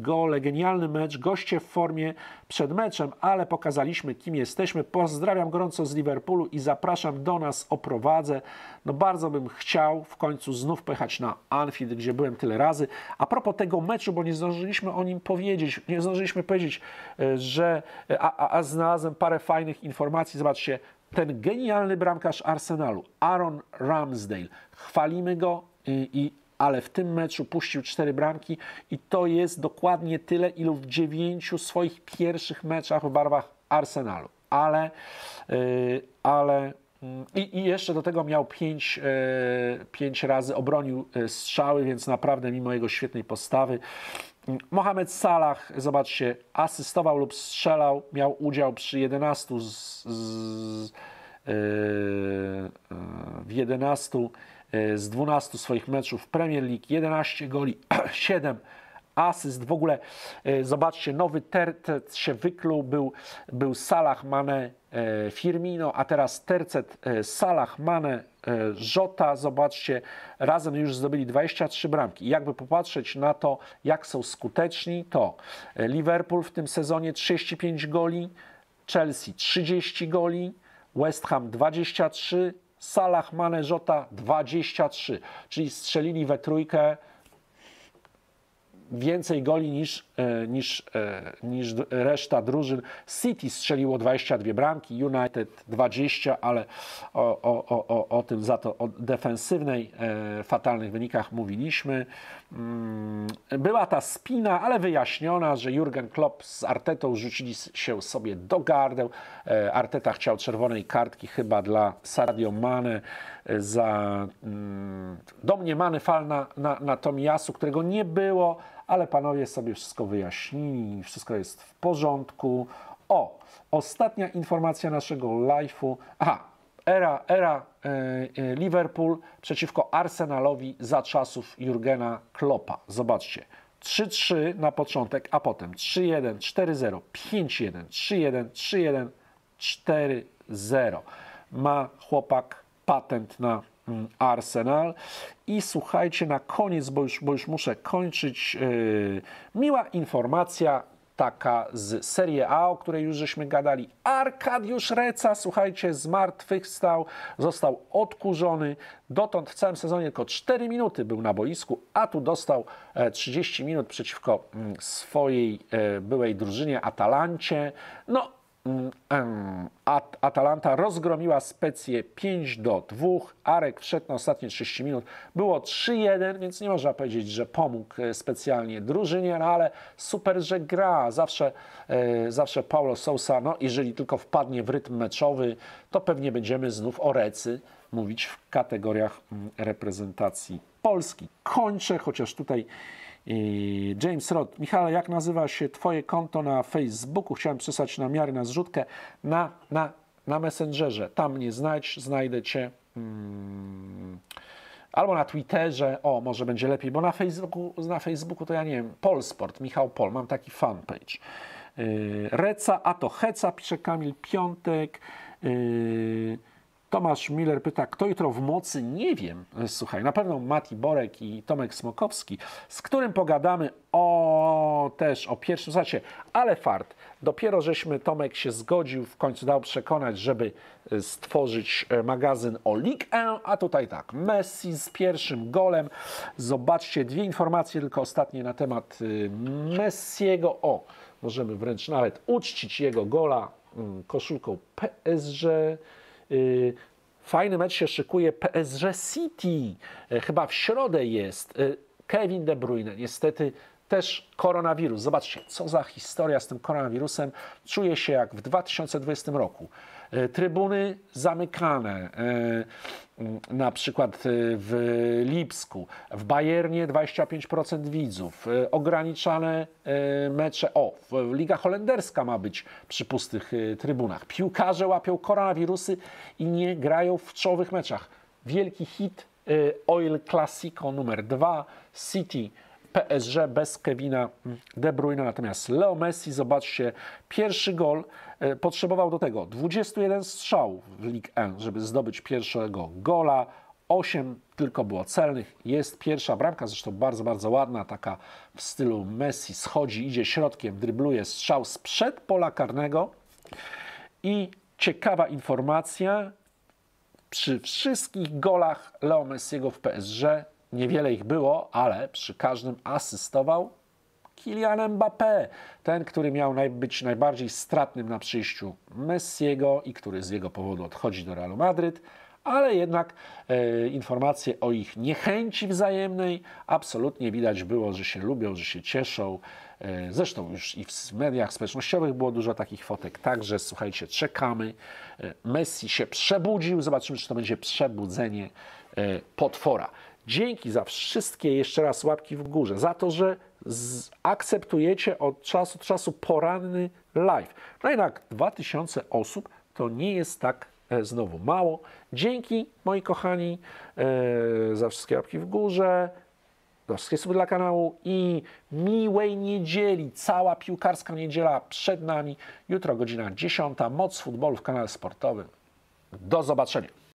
gole, genialny mecz, goście w formie przed meczem, ale pokazaliśmy kim jesteśmy. Pozdrawiam gorąco z Liverpoolu i zapraszam do nas, oprowadzę. No bardzo bym chciał w końcu znów pojechać na Anfield, gdzie byłem tyle razy. A propos tego meczu, bo nie zdążyliśmy o nim powiedzieć, nie zdążyliśmy powiedzieć, e, że a, a, a znalazłem parę fajnych informacji. Zobaczcie, ten genialny bramkarz Arsenalu, Aaron Ramsdale. Chwalimy go i, i, ale w tym meczu puścił cztery bramki i to jest dokładnie tyle, ilu w dziewięciu swoich pierwszych meczach w barwach Arsenalu. Ale, yy, ale i, I, jeszcze do tego miał pięć, e, pięć razy obronił e, strzały, więc naprawdę mimo jego świetnej postawy. Mohamed Salah, zobaczcie, asystował lub strzelał, miał udział przy 11 z, z, e, w 11 z 12 swoich meczów w Premier League, 11 goli, 7 asyst. W ogóle zobaczcie, nowy tercet się wykluł, był, był Salah, Mane, Firmino, a teraz tercet Salah, Mane, Żota, zobaczcie, razem już zdobyli 23 bramki. Jakby popatrzeć na to, jak są skuteczni, to Liverpool w tym sezonie 35 goli, Chelsea 30 goli, West Ham 23, Salah, Mane, Żota 23, czyli strzelili we trójkę. Więcej goli niż, niż, e, niż reszta drużyn. City strzeliło 22 bramki, United 20, ale o, o, o, o tym za to o defensywnej, e, fatalnych wynikach mówiliśmy. Mm, była ta spina, ale wyjaśniona, że Jurgen Klopp z Artetą rzucili się sobie do gardeł. Arteta chciał czerwonej kartki chyba dla Sadio Mane za mm, domniemany fal na, na, na Tomiasu, którego nie było, ale panowie sobie wszystko wyjaśnili, wszystko jest w porządku. O, ostatnia informacja naszego live'u. Aha, era, era e, e, Liverpool przeciwko Arsenalowi za czasów Jurgena Kloppa. Zobaczcie. 3-3 na początek, a potem 3-1, 4-0, 5-1, 3-1, 3-1, 4-0. Ma chłopak patent na Arsenal. I słuchajcie, na koniec, bo już, bo już muszę kończyć, yy, miła informacja taka z Serie A, o której już żeśmy gadali. Arkadiusz Reca, słuchajcie, zmartwychwstał, został odkurzony. Dotąd w całym sezonie tylko 4 minuty był na boisku, a tu dostał 30 e, minut przeciwko mm, swojej e, byłej drużynie Atalancie. No, At Atalanta rozgromiła Specję 5 do 2. Arek wszedł na ostatnie 30 minut. Było 3-1, więc nie można powiedzieć, że pomógł e, specjalnie drużynie, no ale super, że gra. Zawsze, e, zawsze Paulo Sousa, no jeżeli tylko wpadnie w rytm meczowy, to pewnie będziemy znów o Recy mówić w kategoriach mm, reprezentacji Polski. Kończę, chociaż tutaj James Roth. Michale, jak nazywa się Twoje konto na Facebooku? Chciałem przesłać na miarę na zrzutkę na, na, na Messengerze. Tam mnie znajdź, znajdę Cię. Hmm. Albo na Twitterze, o, może będzie lepiej, bo na Facebooku, na Facebooku to ja nie wiem, Polsport, Michał Pol, mam taki fanpage. Yy, Reca, a to Heca, pisze Kamil Piątek. Yy, Tomasz Miller pyta, kto jutro w mocy? Nie wiem. Słuchaj, na pewno Mati Borek i Tomek Smokowski, z którym pogadamy o też o pierwszym zacie, ale fart. Dopiero żeśmy Tomek się zgodził, w końcu dał przekonać, żeby e, stworzyć e, magazyn o Ligue 1, a tutaj tak, Messi z pierwszym golem. Zobaczcie, dwie informacje tylko ostatnie na temat y, Messiego. O, możemy wręcz nawet uczcić jego gola mm, koszulką PSG. Y, fajny mecz się szykuje PSG City. Y, chyba w środę jest. Y, Kevin De Bruyne. Niestety też koronawirus. Zobaczcie, co za historia z tym koronawirusem. Czuję się jak w 2020 roku. E, trybuny zamykane, e, na przykład e, w Lipsku, w Bayernie 25% widzów, ograniczane mecze, o, Liga Holenderska ma być przy pustych trybunach. Piłkarze łapią koronawirusy i nie grają w czołowych meczach. Wielki hit Oil Classico numer 2, City PSG bez Kevina De Bruyne, natomiast Leo Messi, zobaczcie, pierwszy gol e, potrzebował do tego 21 strzałów w Ligue 1, żeby zdobyć pierwszego gola. 8 tylko było celnych. Jest pierwsza bramka, zresztą bardzo, bardzo ładna, taka w stylu Messi. Schodzi, idzie środkiem, drybluje strzał sprzed pola karnego. I ciekawa informacja, przy wszystkich golach Leo Messiego w PSG, niewiele ich było, ale przy każdym asystował Kylian Mbappé, ten, który miał być najbardziej stratnym na przyjściu Messiego i który z jego powodu odchodzi do Realu Madryt, ale jednak e, informacje o ich niechęci wzajemnej absolutnie widać było, że się lubią, że się cieszą. E, zresztą już i w mediach społecznościowych było dużo takich fotek. Także słuchajcie, czekamy. E, Messi się przebudził. Zobaczymy, czy to będzie przebudzenie e, potwora. Dzięki za wszystkie jeszcze raz łapki w górze, za to, że akceptujecie od czasu do czasu poranny live. No jednak 2000 osób to nie jest tak e, znowu mało. Dzięki moi kochani e, za wszystkie łapki w górze, za wszystkie suby dla kanału i miłej niedzieli. Cała piłkarska niedziela przed nami. Jutro godzina 10. Moc futbolu w kanale sportowym. Do zobaczenia.